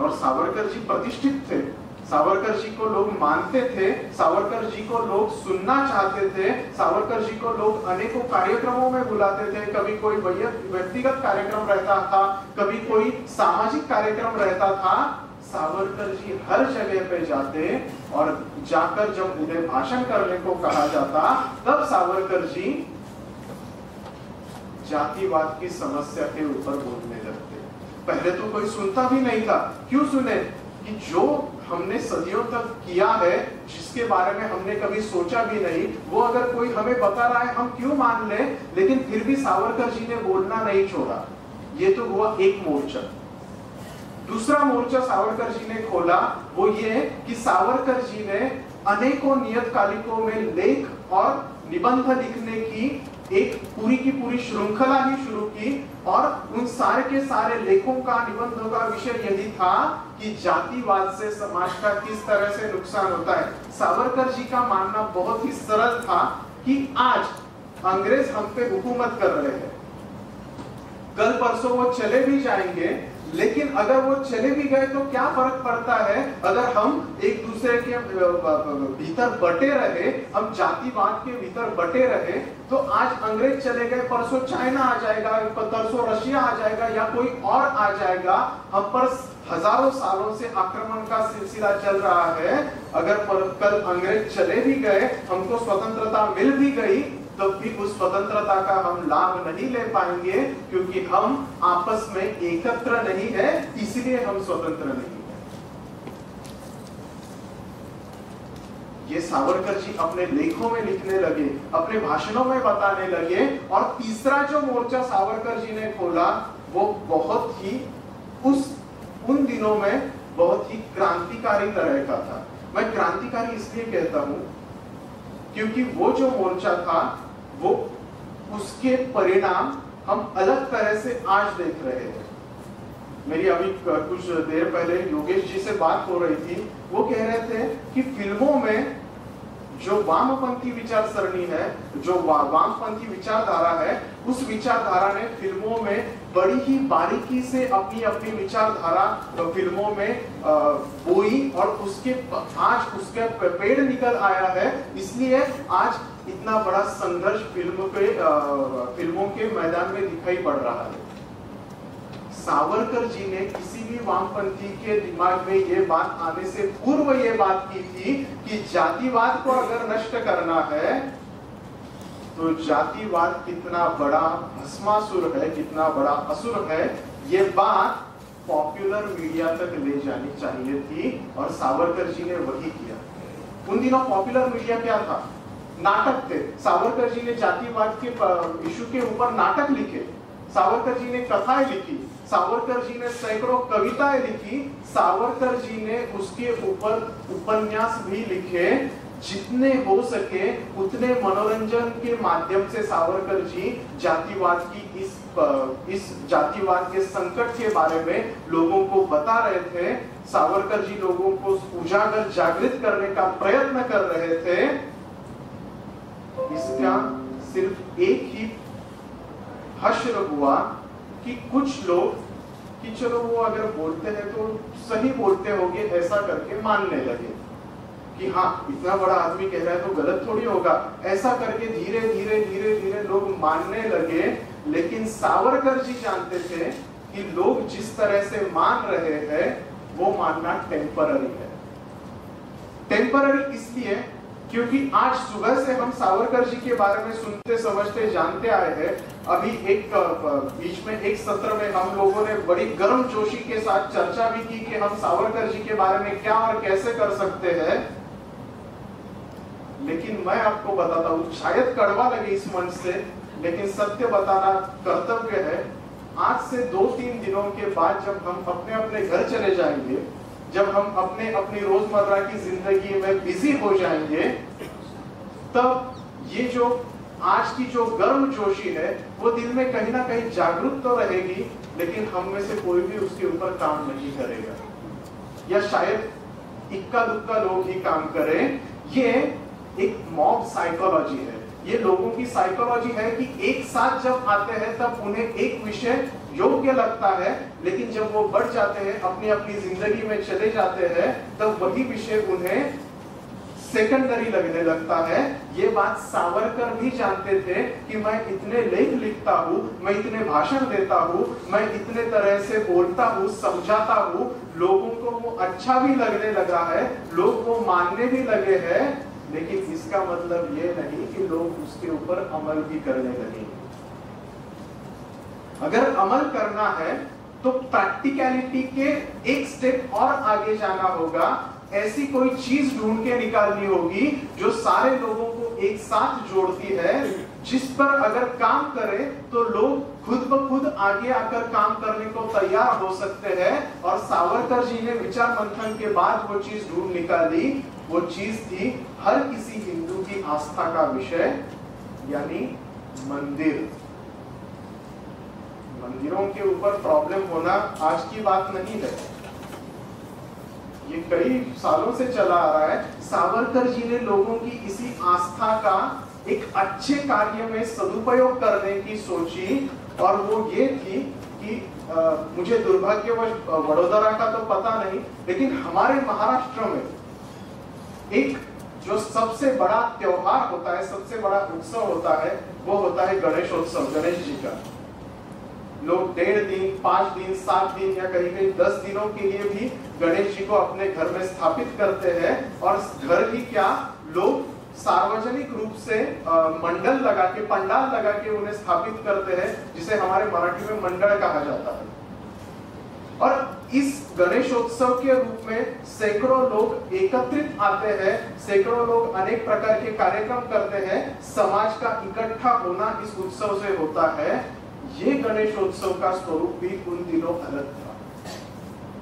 और सावरकर जी प्रतिष्ठित थे। सावरकर जी को लोग मानते थे, सावरकर जी को लोग सुनना चाहते थे, सावरकर जी को लोग अनेकों कार्यक्रमों में बुलाते थे। कभी कोई व्यक्तिगत कार्यक्रम रहता था, कभी कोई सामाजिक कार्यक्रम रहता था। सावरकर जी हर जगह पे जाते और जाकर जब उन्हें भाषण करने को कहा जाता, तब सावरकर जी जातिवाद की समस्या के ऊपर बोलने लगते। पहले तो कोई सुनता भी नहीं था। क्यों सुने? कि जो हमने सदियों तक किया है, जिसके बारे में हमने कभी सोचा भी नहीं। वो अगर कोई हमें बता रहा है, हम क्यों मान ले, लेकिन फिर भी सावरकर जी ने बोलना नहीं छोड़ा। ये तो हुआ एक मोर्चा। दूसरा मोर्चा सावरकर जी ने खोला, वो ये कि सावरकर जी ने अनेकों नियतकालिकों में लेख और निबंध लिखने की, एक पूरी की पूरी श्रृंखला ही शुरू की, और उन सारे के सारे लेखों का, निबंधों का विषय यही था कि जातिवाद से समाज का किस तरह से नुकसान होता है? सावरकर जी का मानना बहुत ही सरल था कि आज अंग्रेज़ हम पे हुकूमत कर रहे हैं। कल परसों वो चले भी जाएँगे, लेकिन अगर वो चले भी गए तो क्या फ़र्क पड़ता है? अगर हम एक दूसरे के भीतर बटे रहे, हम जातिवाद के भीतर बटे रहे तो आज अंग्रेज़ चले गए, परसों चाइना आ जाएगा, परसों रशिया आ जाएगा या कोई और आ जाएगा, हम पर हज़ारों सालों से आक्रमण का सिलसिला चल रहा है। अगर कल अंग्रेज़ चले भी गए, हमको स्वतंत्रता मिल भी गई तो भी उस स्वतंत्रता का हम लाभ नहीं ले पाएँगे, क्योंकि हम आपस में एकत्र नहीं है, इसलिए हम स्वतंत्र नहीं ये सावरकर जी अपने लेखों में लिखने लगे, अपने भाषणों में बताने लगे, और तीसरा जो मोर्चा सावरकर जी ने खोला, वो बहुत ही उस उन दिनों में बहुत ही क्रांतिकारी तरह का था। मैं क्रांतिकारी इसलिए कहता हूँ क्योंकि वो जो मोर्चा था, वो उसके परिणाम हम अलग तरह से आज देख रहे हैं। मेरी अभी कुछ देर पहले योगेश जी से बात हो रही थी। वो कह रहे थे कि फ़िल्मों में जो वामपंथी विचार सरणी है, जो वामपंथी विचारधारा है, उस विचारधारा ने फ़िल्मों में बड़ी ही बारीकी से अपनी अपनी विचारधारा फ़िल्मों में बोई और उसके आज उसके पेड़ निकल आया है। इसलिए आज इतना बड़ा संघर्ष फ़िल्म के फ़िल्मों के मैदान में दिखाई पड़ रहा है। सावरकर जी ने किसी भी वामपंथी के दिमाग में ये बात आने से पूर्व ये बात की थी कि जातिवाद को अगर नष्ट करना है तो जातिवाद कितना बड़ा भस्मासुर है, कितना बड़ा असुर है, ये बात पॉपुलर मीडिया तक ले जानी चाहिए थी और सावरकर जी ने वही किया। उन दिनों पॉपुलर मीडिया क्या था? नाटक थे। सावरकर जी ने जातिवाद के इशू के ऊपर नाटक लिखे। सावरकर जी ने कथाएँ लिखी। सावरकर जी ने सैकड़ों कविताएँ लिखी। सावरकर जी ने उसके ऊपर उपन्यास भी लिखे। जितने हो सके उतने मनोरंजन के माध्यम से सावरकर जी जातिवाद की इस इस जातिवाद के संकट के बारे में लोगों को बता रहे थे। सावरकर जी लोगों को उजागर जागृत करने का प्रयत्न कर रहे थे। इसका सिर्फ़ एक ही हश्र हुआ कि कुछ लोग, कि चलो वो अगर बोलते हैं तो सही बोलते होंगे, ऐसा करके मानने लगे। कि हाँ इतना बड़ा आदमी कह रहा है तो गलत थोड़ी होगा। ऐसा करके धीरे धीरे धीरे धीरे लोग मानने लगे, लेकिन सावरकर जी जानते थे कि लोग जिस तरह से मान रहे हैं, वो मानना टेम्पररी है। टेम्पररी इसलिए क्योंकि आज सुबह से हम सावरकर जी के बारे में सुनते, समझते, जानते आए हैं। अभी एक बीच में एक सत्र में हम लोगों ने बड़ी गर्म जोशी के साथ चर्चा भी की कि हम सावरकर जी के बारे में क्या और कैसे कर सकते हैं। लेकिन मैं आपको बताता हूँ, शायद कड़वा लगे इस मंच से, लेकिन सत्य बताना कर्तव्य है। आज से दो तीन दिनों के बाद जब हम अपने अपने घर चले जाएँगे, जब हम अपने अपनी रोज़मर्रा की ज़िंदगी में बिज़ी हो जाएँगे, तब ये जो आज की जो गर्म जोशी है, वो दिल में कहीं ना कहीं जागरूक तो रहेगी, लेकिन हम में से कोई भी उसके ऊपर काम नहीं करेगा। या शायद इक्का दुक्का लोग ही काम करें। ये एक मॉब साइकोलॉजी है। ये लोगों की साइकोलॉजी है कि एक साथ जब आते हैं, तब उन्हें एक विषय योग्य लगता है, लेकिन जब वो बढ़ जाते हैं अपनी अपनी ज़िंदगी में चले जाते हैं, तब वही विषय उन्हें सेकेंडरी लगने लगता है। ये बात सावरकर भी जानते थे कि मैं इतने लेख लिखता हूँ, मैं इतने भाषण देता हूँ, मैं इतने तरह से बोलता हूँ, समझाता हूँ। लोगों को वो अच्छा भी लगने लगा है, लोग वो मानने भी लगे हैं लेकिन इसका मतलब ये नहीं कि लोग उसके ऊपर अमल भी करने लगेंगे अगर अमल करना है तो प्रैक्टिकलिटी के एक स्टेप और आगे जाना होगा। ऐसी कोई चीज़ ढूंढ के निकालनी होगी जो सारे लोगों को एक साथ जोड़ती है, जिस पर अगर काम करे तो लोग खुद ब खुद आगे आकर काम करने को तैयार हो सकते हैं। और सावरकर जी ने विचार मंथन के बाद वो चीज़ ढूंढ निकाली। वो चीज़ थी हर किसी हिंदू की आस्था का विषय यानी मंदिर। मंदिरों के ऊपर प्रॉब्लम होना आज की बात नहीं है। ये कई सालों से चला आ रहा है। सावरकर जी ने लोगों की इसी आस्था का एक अच्छे कार्य में सदुपयोग करने की सोची और वो ये थी कि आ, मुझे दुर्भाग्यवश वडोदरा का तो पता नहीं लेकिन हमारे महाराष्ट्र में एक जो सबसे बड़ा त्योहार होता है, सबसे बड़ा उत्सव होता है, वो होता है गणेशोत्सव गणेश जी का। लोग डेढ़ दिन, पाँच दिन, सात दिन या कहीं कहीं दस दिनों के लिए भी गणेश जी को अपने घर में स्थापित करते हैं और घर ही क्या लोग सार्वजनिक रूप से मंडल लगा के, पंडाल लगा के उन्हें स्थापित करते हैं, जिसे हमारे मराठी में मंडल कहा जाता है। और इस गणेशोत्सव के रूप में सैकड़ों लोग एकत्रित आते हैं, सैकड़ों लोग अनेक प्रकार के कार्यक्रम करते हैं, समाज का इकट्ठा होना इस उत्सव से होता है। ये गणेशोत्सव का स्वरूप भी उन दिनों अलग था।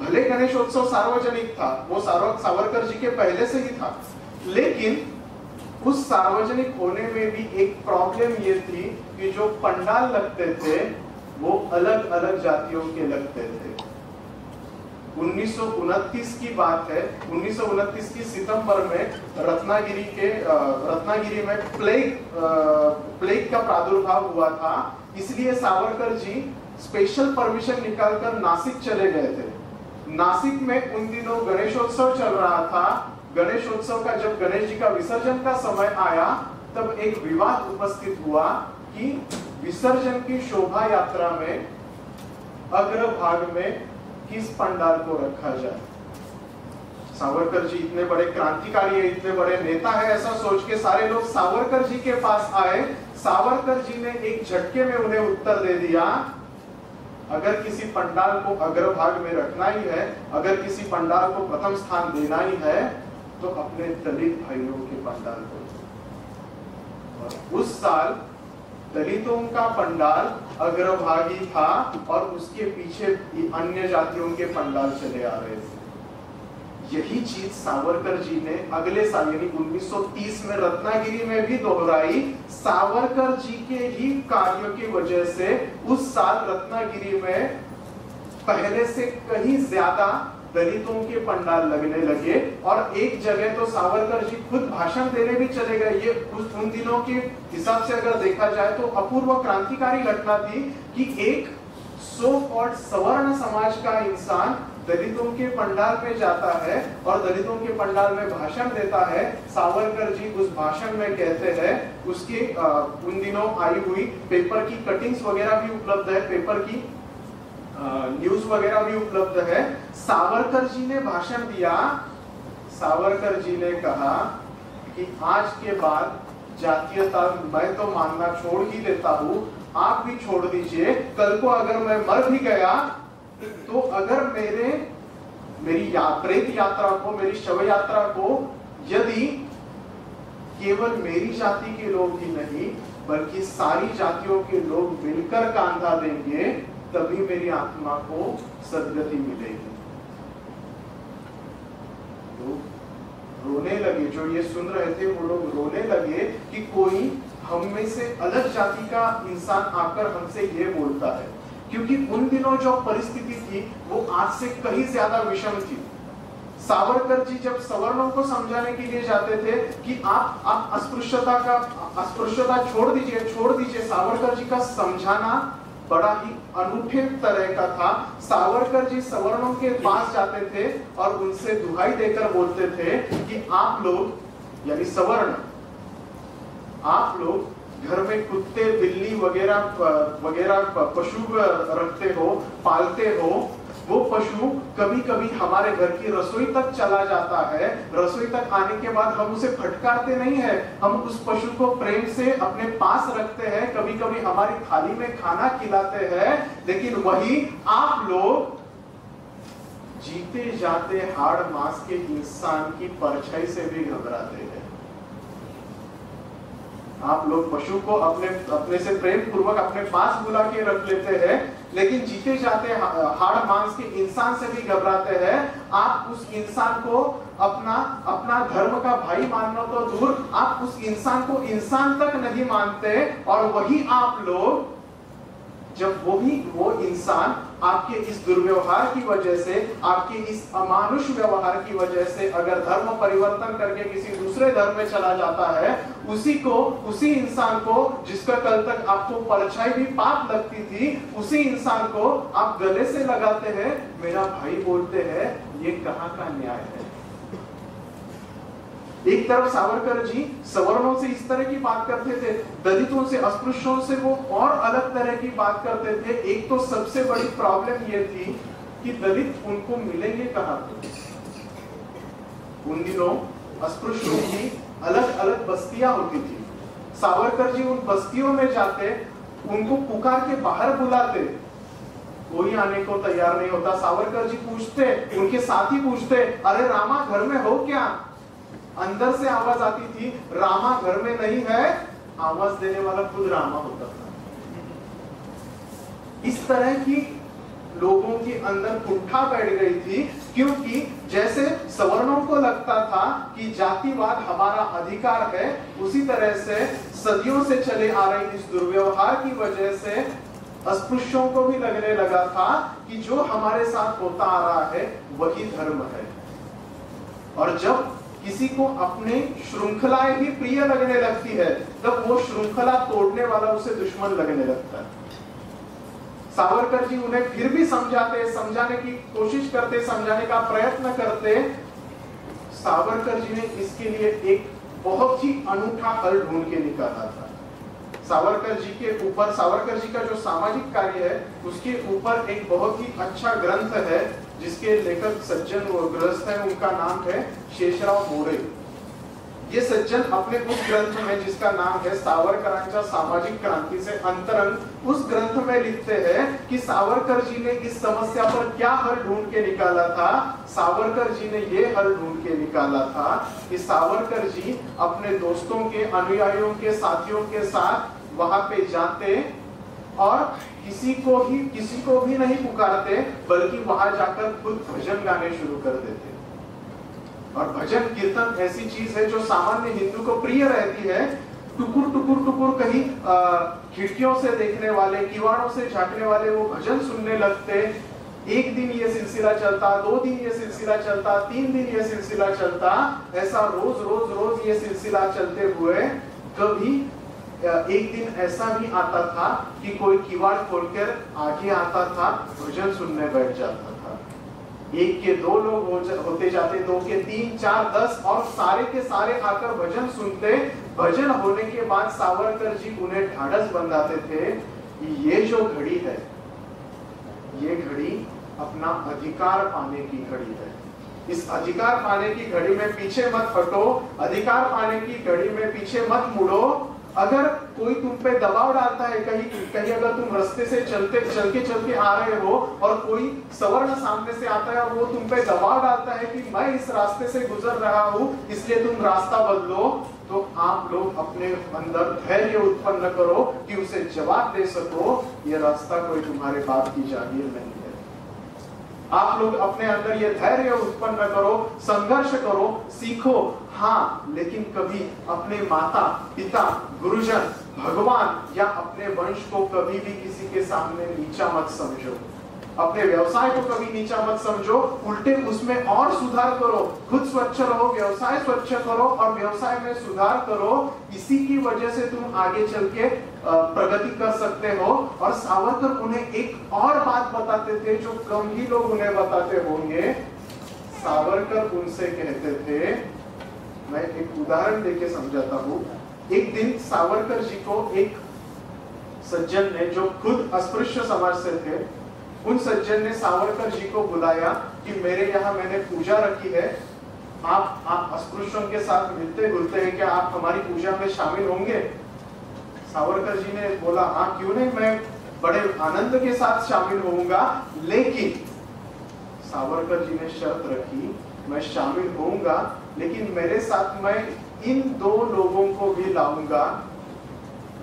भले गणेशोत्सव सार्वजनिक था, वो सावरकर जी के पहले से ही था, लेकिन उस सार्वजनिक होने में भी एक प्रॉब्लम ये थी कि जो पंडाल लगते थे, वो अलग अलग जातियों के लगते थे। उन्नीस की बात है। उन्नीस की सितंबर में रत्नागिरी के रत्नागिरी में प्लेग प्लेग का प्रादुर्भाव हुआ था। इसलिए सावरकर जी स्पेशल परमिशन निकालकर नासिक चले गए थे। नासिक में उन दिनों गणेशोत्सव चल रहा था। गणेशोत्सव का जब गणेश जी का विसर्जन का समय आया, तब एक विवाद उपस्थित हुआ कि विसर्जन की शोभा यात्रा में, अग्रभाग में किस पंडाल को रखा जाए? सावरकर जी इतने बड़े क्रांतिकारी है, इतने बड़े नेता है, ऐसा सोच के सारे लोग सावरकर जी के पास आए। सावरकर जी ने एक झटके में उन्हें उत्तर दे दिया, अगर किसी पंडाल को अग्रभाग में रखना ही है, अगर किसी पंडाल को प्रथम स्थान देना ही है तो अपने दलित भाइयों के पंडाल को और उस साल दलितों का पंडाल अग्रभागी था और उसके पीछे अन्य जातियों के पंडाल चले आ रहे थे। यही चीज़ सावरकर जी ने अगले साल, यानी 1930 में रत्नागिरी में भी दोहराई। सावरकर जी के ही कार्यों की वजह से उस साल रत्नागिरी में पहले से कहीं ज़्यादा दलितों के पंडाल लगने लगे और एक जगह तो सावरकर जी खुद भाषण देने भी चले गए। ये उस उन दिनों के हिसाब से अगर देखा जाए तो अपूर्व क्रांतिकारी घटना थी कि एक सो कॉल्ड सवर्ण समाज का इंसान दलितों के पंडाल में जाता है और दलितों के पंडाल में भाषण देता है। सावरकर जी उस भाषण में कहते हैं, उसके उन दिनों आई हुई पेपर की कटिंग्स वगैरह भी उपलब्ध है। पेपर की न्यूज़ वगैरह भी उपलब्ध है। सावरकर जी ने भाषण दिया। सावरकर जी ने कहा कि आज के बाद जातीयता मैं तो मानना छोड़ ही देता हूँ। आप भी छोड़ दीजिए। कल को अगर मैं मर भी गया तो अगर मेरे मेरी या, प्रेत यात्रा को मेरी शव यात्रा को यदि केवल मेरी जाति के लोग ही नहीं बल्कि सारी जातियों के लोग मिलकर कांधा देंगे तभी मेरी आत्मा को सदगति मिलेगी। तो रोने लगे, जो ये सुन रहे थे, वो लोग रोने लगे कि कोई हम में से अलग जाति का इंसान आकर हमसे ये बोलता है। क्योंकि उन दिनों जो परिस्थिति थी, वो आज से कहीं ज़्यादा विषम थी। सावरकर जी जब सवर्णों को समझाने के लिए जाते थे कि आप आप अस्पृश्यता का, अस्पृश्यता छोड़ दीजिए छोड़ दीजिए, सावरकर जी का समझाना बड़ा ही अनूठे तरह का था। सावरकर जी सवर्णों के पास जाते थे और उनसे दुहाई देकर बोलते थे कि आप लोग, यानी सवर्ण, आप लोग घर में कुत्ते, बिल्ली वगैरह वगैरह पशु रखते हो, पालते हो वो पशु कभी कभी हमारे घर की रसोई तक चला जाता है। रसोई तक आने के बाद हम उसे फटकारते नहीं है। हम उस पशु को प्रेम से अपने पास रखते हैं। कभी कभी हमारी थाली में खाना खिलाते हैं। लेकिन वही आप लोग जीते जाते हाड़ मास के इंसान की परछाई से भी घबराते हैं। आप लोग पशु को अपने अपने से प्रेम पूर्वक अपने पास बुला के रख लेते हैं, लेकिन जीते जाते हाड़ मांस के इंसान से भी घबराते हैं। आप उस इंसान को अपना अपना धर्म का भाई मानना तो दूर, आप उस इंसान को इंसान तक नहीं मानते, और वही आप लोग जब वो भी वो इंसान आपके इस दुर्व्यवहार की वजह से, आपके इस अमानुष व्यवहार की वजह से अगर धर्म परिवर्तन करके किसी दूसरे धर्म में चला जाता है, उसी को, उसी इंसान को जिसका कल तक आपको परछाई भी पाप लगती थी, उसी इंसान को आप गले से लगाते हैं, मेरा भाई बोलते हैं, ये कहाँ का न्याय है? एक तरफ़ सावरकर जी सवर्णों से इस तरह की बात करते थे, दलितों से, अस्पृश्यों से वो और अलग तरह की बात करते थे। एक तो सबसे बड़ी प्रॉब्लम ये थी कि दलित उनको मिलेंगे कहाँ? उन दिनों अस्पृश्यों की अलग अलग बस्तियाँ होती थी। सावरकर जी उन बस्तियों में जाते, उनको पुकार के बाहर बुलाते। कोई आने को तैयार नहीं होता। सावरकर जी पूछते, उनके साथी पूछते, अरे रामा, घर में हो क्या? अंदर से आवाज़ आती थी, रामा घर में नहीं है, आवाज़ देने वाला खुद रामा होता था। इस तरह की लोगों के अंदर कुठा बैठ गई थी, क्योंकि जैसे सवर्णों को लगता था कि जातिवाद हमारा अधिकार है, उसी तरह से सदियों से चले आ रही इस दुर्व्यवहार की वजह से अस्पृश्यों को भी लगने लगा था कि जो हमारे साथ होता आ रहा है, वही धर्म है। और जब किसी को अपने श्रृंखलाएँ भी प्रिय लगने लगती है, तब वो श्रृंखला तोड़ने वाला उसे दुश्मन लगने लगता है। सावरकर जी उन्हें फिर भी समझाते, समझाने की कोशिश करते, समझाने का प्रयत्न करते। सावरकर जी ने इसके लिए एक बहुत ही अनूठा हल ढूंढ के निकाला था। सावरकर जी के ऊपर, सावरकर जी का जो सामाजिक कार्य है, उसके ऊपर एक बहुत ही अच्छा ग्रंथ है जिसके लेखक सज्जन और ग्रस्त है, उनका नाम है शेषराव मोरे। ये सज्जन अपने उस ग्रंथ में, जिसका नाम है सावरकरांचा सामाजिक क्रांति से अंतरंग, उस ग्रंथ में लिखते हैं कि सावरकर जी ने इस समस्या पर क्या हल ढूंढ के निकाला था? सावरकर जी ने ये हल ढूंढ के निकाला था कि सावरकर जी अपने दोस्तों के, अनुयायियों के, साथियों के साथ वहाँ पे जाते और किसी को ही किसी को भी नहीं पुकारते, बल्कि वहाँ जाकर खुद भजन गाने शुरू कर देते और भजन कीर्तन ऐसी चीज़ है जो सामान्य हिंदू को प्रिय रहती है। टुकुर टुकुर टुकुर कहीं खिड़कियों से देखने वाले, किवाड़ों से झांकने वाले वो भजन सुनने लगते। एक दिन ये सिलसिला चलता, दो दिन ये सिलसिला चलता, तीन दिन ये सिलसिला चलता। ऐसा रोज रोज रोज ये सिलसिला चलते हुए कभी एक दिन ऐसा भी आता था कि कोई किवाड़ खोलकर आगे आता था, भजन सुनने बैठ जाता एक के दो लोग होते जाते, दो के तीन, चार, दस और सारे के सारे आकर भजन सुनते। भजन होने के बाद सावरकर जी उन्हें ढाढ़स बंधाते थे ये जो घड़ी है, ये घड़ी अपना अधिकार पाने की घड़ी है। इस अधिकार पाने की घड़ी में पीछे मत फटो अधिकार पाने की घड़ी में पीछे मत मुड़ो। अगर कोई तुम पे दबाव डालता है कहीं कहीं अगर तुम रास्ते से चलते चल के चल के आ रहे हो और कोई सवर्ण सामने से आता है और वो तुम पे दबाव डालता है कि मैं इस रास्ते से गुजर रहा हूँ, इसलिए तुम रास्ता बदलो तो आप लोग अपने अंदर धैर्य उत्पन्न करो कि उसे जवाब दे सको, ये रास्ता कोई तुम्हारे बाप की जागीर नहीं। आप लोग अपने अंदर ये धैर्य उत्पन्न करो, संघर्ष करो, सीखो। हाँ लेकिन कभी अपने माता, पिता, गुरुजन, भगवान या अपने वंश को कभी भी किसी के सामने नीचा मत समझो। अपने व्यवसाय को कभी नीचा मत समझो, उल्टे उसमें और सुधार करो। खुद स्वच्छ रहो, व्यवसाय स्वच्छ करो और व्यवसाय में सुधार करो। इसी की वजह से तुम आगे चल के प्रगति कर सकते हो। और सावरकर उन्हें एक और बात बताते थे, जो कम ही लोग उन्हें बताते होंगे। सावरकर उनसे कहते थे, मैं एक उदाहरण देके समझाता हूँ। एक दिन सावरकर जी को एक सज्जन ने, जो खुद अस्पृश्य समाज से थे उन सज्जन ने सावरकर जी को बुलाया कि मेरे यहाँ मैंने पूजा रखी है। आप आप अस्पृश्यों के साथ मिलते जुलते हैं, क्या आप हमारी पूजा में शामिल होंगे? सावरकर जी ने बोला हाँ क्यों नहीं? मैं बड़े आनंद के साथ शामिल होऊँगा। लेकिन सावरकर जी ने शर्त रखी, मैं शामिल होऊँगा, लेकिन मेरे साथ मैं इन दो लोगों को भी लाऊँगा।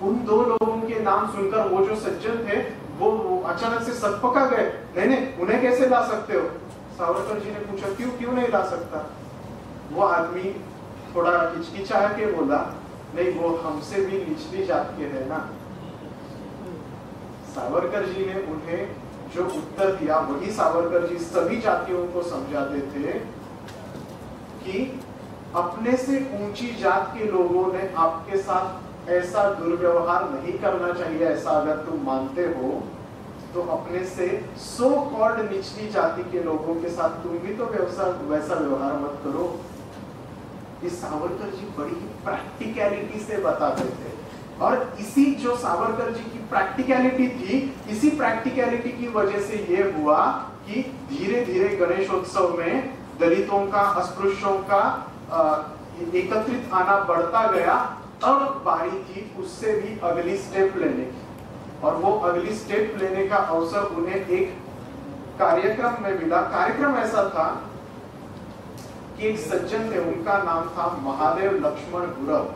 उन दो लोगों के नाम सुनकर वो जो सज्जन थे वो, अचानक से सत पका गए। नहीं नहीं उन्हें कैसे ला सकते हो? सावरकर जी ने पूछा क्यों क्यों नहीं ला सकता? वो आदमी थोड़ा हिचकिचा के बोला नहीं वो हमसे भी निचली जात के है ना? सावरकर जी ने उन्हें जो उत्तर दिया वही सावरकर जी सभी जातियों को समझाते थे कि अपने से ऊँची जात के लोगों ने आपके साथ ऐसा दुर्व्यवहार नहीं करना चाहिए, ऐसा अगर तुम मानते हो तो अपने से सो कॉल्ड निचली जाति के लोगों के साथ तुम भी तो व्यवसाय वैसा व्यवहार मत करो। इस सावरकर जी बड़ी प्रैक्टिकलिटी से बताते थे। और इसी जो सावरकर जी की प्रैक्टिकलिटी थी, इसी प्रैक्टिकलिटी की वजह से यह हुआ कि धीरे धीरे गणेशोत्सव में दलितों का, अस्पृश्यों का एकत्रित आना बढ़ता गया। अब बारी थी उससे भी अगली स्टेप लेने की। और वो अगली स्टेप लेने का अवसर उन्हें एक कार्यक्रम में मिला। कार्यक्रम ऐसा था कि एक सज्जन थे, उनका नाम था महादेव लक्ष्मण गुरव।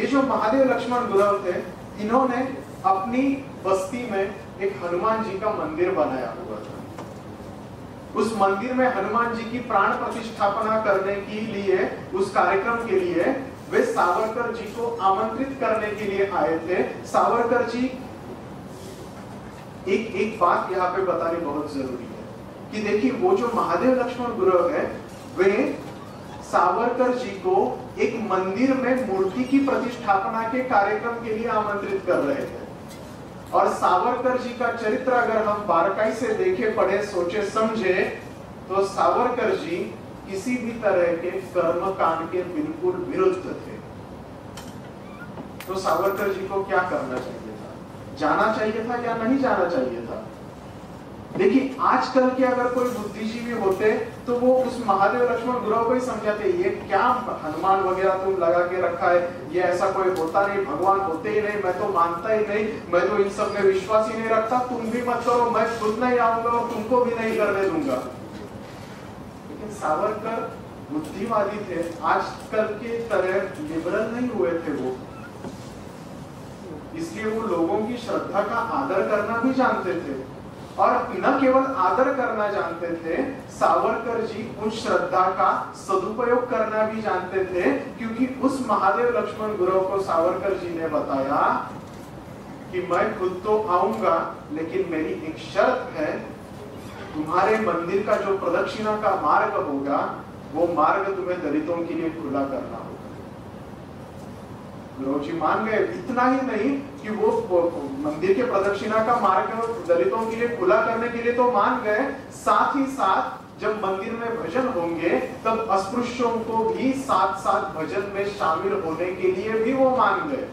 ये जो महादेव लक्ष्मण गुरव थे, इन्होंने अपनी बस्ती में एक हनुमान जी का मंदिर बनाया हुआ था। उस मंदिर में हनुमान जी की प्राण प्रतिष्ठापना करने के लिए, उस कार्यक्रम के लिए वे सावरकर जी को आमंत्रित करने के लिए आए थे। सावरकर जी, एक एक बात यहाँ पे बतानी बहुत ज़रूरी है कि देखिए, वो जो महादेव लक्ष्मण गुरु है, वे सावरकर जी को एक मंदिर में मूर्ति की प्रतिष्ठापना के कार्यक्रम के लिए आमंत्रित कर रहे थे। और सावरकर जी का चरित्र अगर हम बारकाई से देखे, पढ़े, सोचे, समझे तो सावरकर जी किसी भी तरह के कर्म कांड के बिल्कुल विरुद्ध थे। तो सावरकर जी को क्या करना चाहिए था? जाना चाहिए था या नहीं जाना चाहिए था? देखिए, आजकल के अगर कोई बुद्धिजीवी होते तो वो उस महादेव लक्ष्मण गुरु को ही समझाते, ये क्या हनुमान वगैरह तुम लगा के रखा है? ये ऐसा कोई होता नहीं, भगवान होते ही नहीं, मैं तो मानता ही नहीं, मैं तो इन सब में विश्वास ही नहीं रखता, तुम भी मत करो, मैं खुद नहीं आऊँगा और तुमको भी नहीं करने दूँगा। लेकिन सावरकर बुद्धिवादी थे। आजकल के तरह लिबरल नहीं हुए थे वो। इसलिए वो लोगों की श्रद्धा का आदर करना भी जानते थे। और न केवल आदर करना जानते थे, सावरकर जी उस श्रद्धा का सदुपयोग करना भी जानते थे, क्योंकि उस महादेव लक्ष्मण गुरु को सावरकर जी ने बताया कि मैं खुद तो आऊँगा, लेकिन मेरी एक शर्त है तुम्हारे मंदिर का जो प्रदक्षिणा का मार्ग होगा वो मार्ग तुम्हें दलितों के लिए खुला करना होगा। जी मान गए इतना ही नहीं कि वो, मंदिर के प्रदक्षिणा का मार्ग दलितों के लिए खुला करने के लिए तो मान गए साथ ही साथ जब मंदिर में भजन होंगे तब अस्पृश्यों को भी साथ साथ भजन में शामिल होने के लिए भी वो मान गए।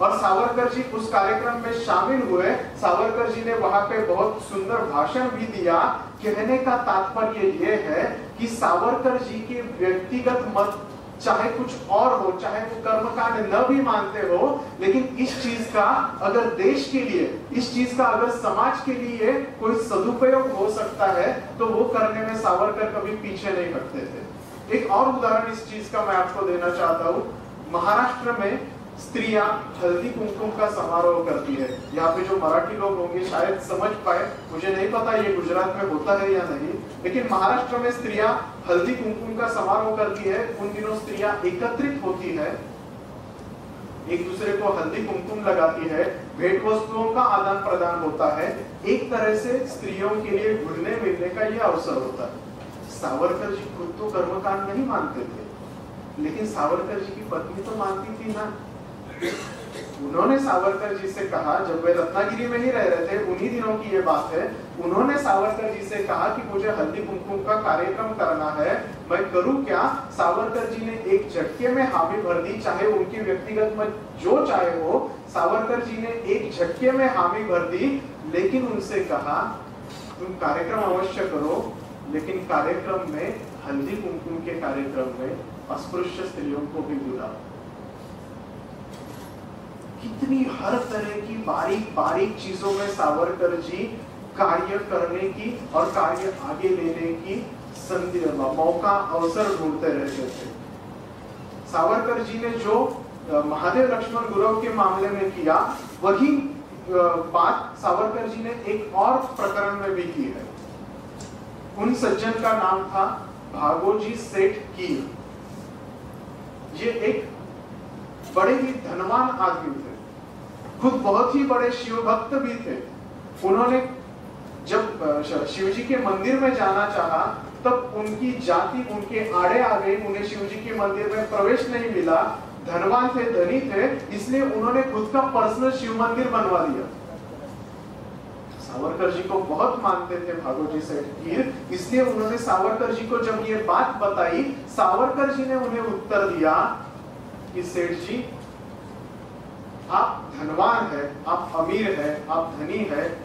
और सावरकर जी उस कार्यक्रम में शामिल हुए। सावरकर जी ने वहाँ पे बहुत सुंदर भाषण भी दिया। कहने का तात्पर्य यह है कि सावरकर जी के व्यक्तिगत मत, चाहे कुछ और हो, चाहे वो कर्मकांड न भी मानते हो, लेकिन इस चीज़ का अगर देश के लिए, इस चीज़ का अगर समाज के लिए कोई सदुपयोग हो सकता है तो वो करने में सावरकर कभी पीछे नहीं हटते थे। एक और उदाहरण इस चीज़ का मैं आपको देना चाहता हूँ। महाराष्ट्र में स्त्रियाँ हल्दी कुमकुम का समारोह करती है। यहाँ पे जो मराठी लोग होंगे, शायद समझ पाए। मुझे नहीं पता ये गुजरात में होता है या नहीं, लेकिन महाराष्ट्र में स्त्रियाँ हल्दी कुमकुम का समारोह करती है। उन दिनों स्त्रियाँ एकत्रित होती है। एक दूसरे को हल्दी कुमकुम लगाती है। भेंट वस्तुओं का आदान प्रदान होता है। एक तरह से स्त्रियों के लिए घुलने मिलने का यह अवसर होता है। सावरकर जी खुद तो कर्मकांड नहीं मानते थे, लेकिन सावरकर जी की पत्नी तो मानती थी ना। उन्होंने सावरकर जी से कहा, जब वे रत्नागिरी में ही रह रहे थे, उन्हीं दिनों की ये बात है, उन्होंने सावरकर जी से कहा कि मुझे हल्दी कुमकुम का कार्यक्रम करना है, मैं करूँ क्या? सावरकर जी ने एक झटके में हामी भर दी, चाहे उनकी व्यक्तिगत मत जो चाहे हो। सावरकर जी ने एक झटके में हामी भर दी, लेकिन उनसे कहा, तुम कार्यक्रम अवश्य करो, लेकिन कार्यक्रम में, हल्दी कुमकुम के कार्यक्रम में, अस्पृश्य स्त्रियों को भी बुलाओ। कितनी हर तरह की बारीक बारीक चीज़ों में सावरकर जी कार्य करने की और कार्य आगे लेने की संधि मौका, अवसर ढूंढते रहते थे। सावरकर जी ने जो महादेव लक्ष्मण गुरु के मामले में किया, वही बात सावरकर जी ने एक और प्रकरण में भी की है। उन सज्जन का नाम था भागोजी सेठ की ये एक बड़े ही धनवान आदमी खुद बहुत ही बड़े शिव भक्त भी थे। उन्होंने जब शिव जी के मंदिर में जाना चाहा, तब उनकी जाति, उनके आड़े आ गई उन्हें शिव जी के मंदिर में प्रवेश नहीं मिला। धनवान थे, धनी थे, इसलिए उन्होंने खुद का पर्सनल शिव मंदिर बनवा दिया सावरकर जी को बहुत मानते थे भागोजी सेठ इसलिए उन्होंने सावरकर जी को जब ये बात बताई, सावरकर जी ने उन्हें उत्तर दिया कि सेठ जी आप धनवान है, आप अमीर है, आप धनी है।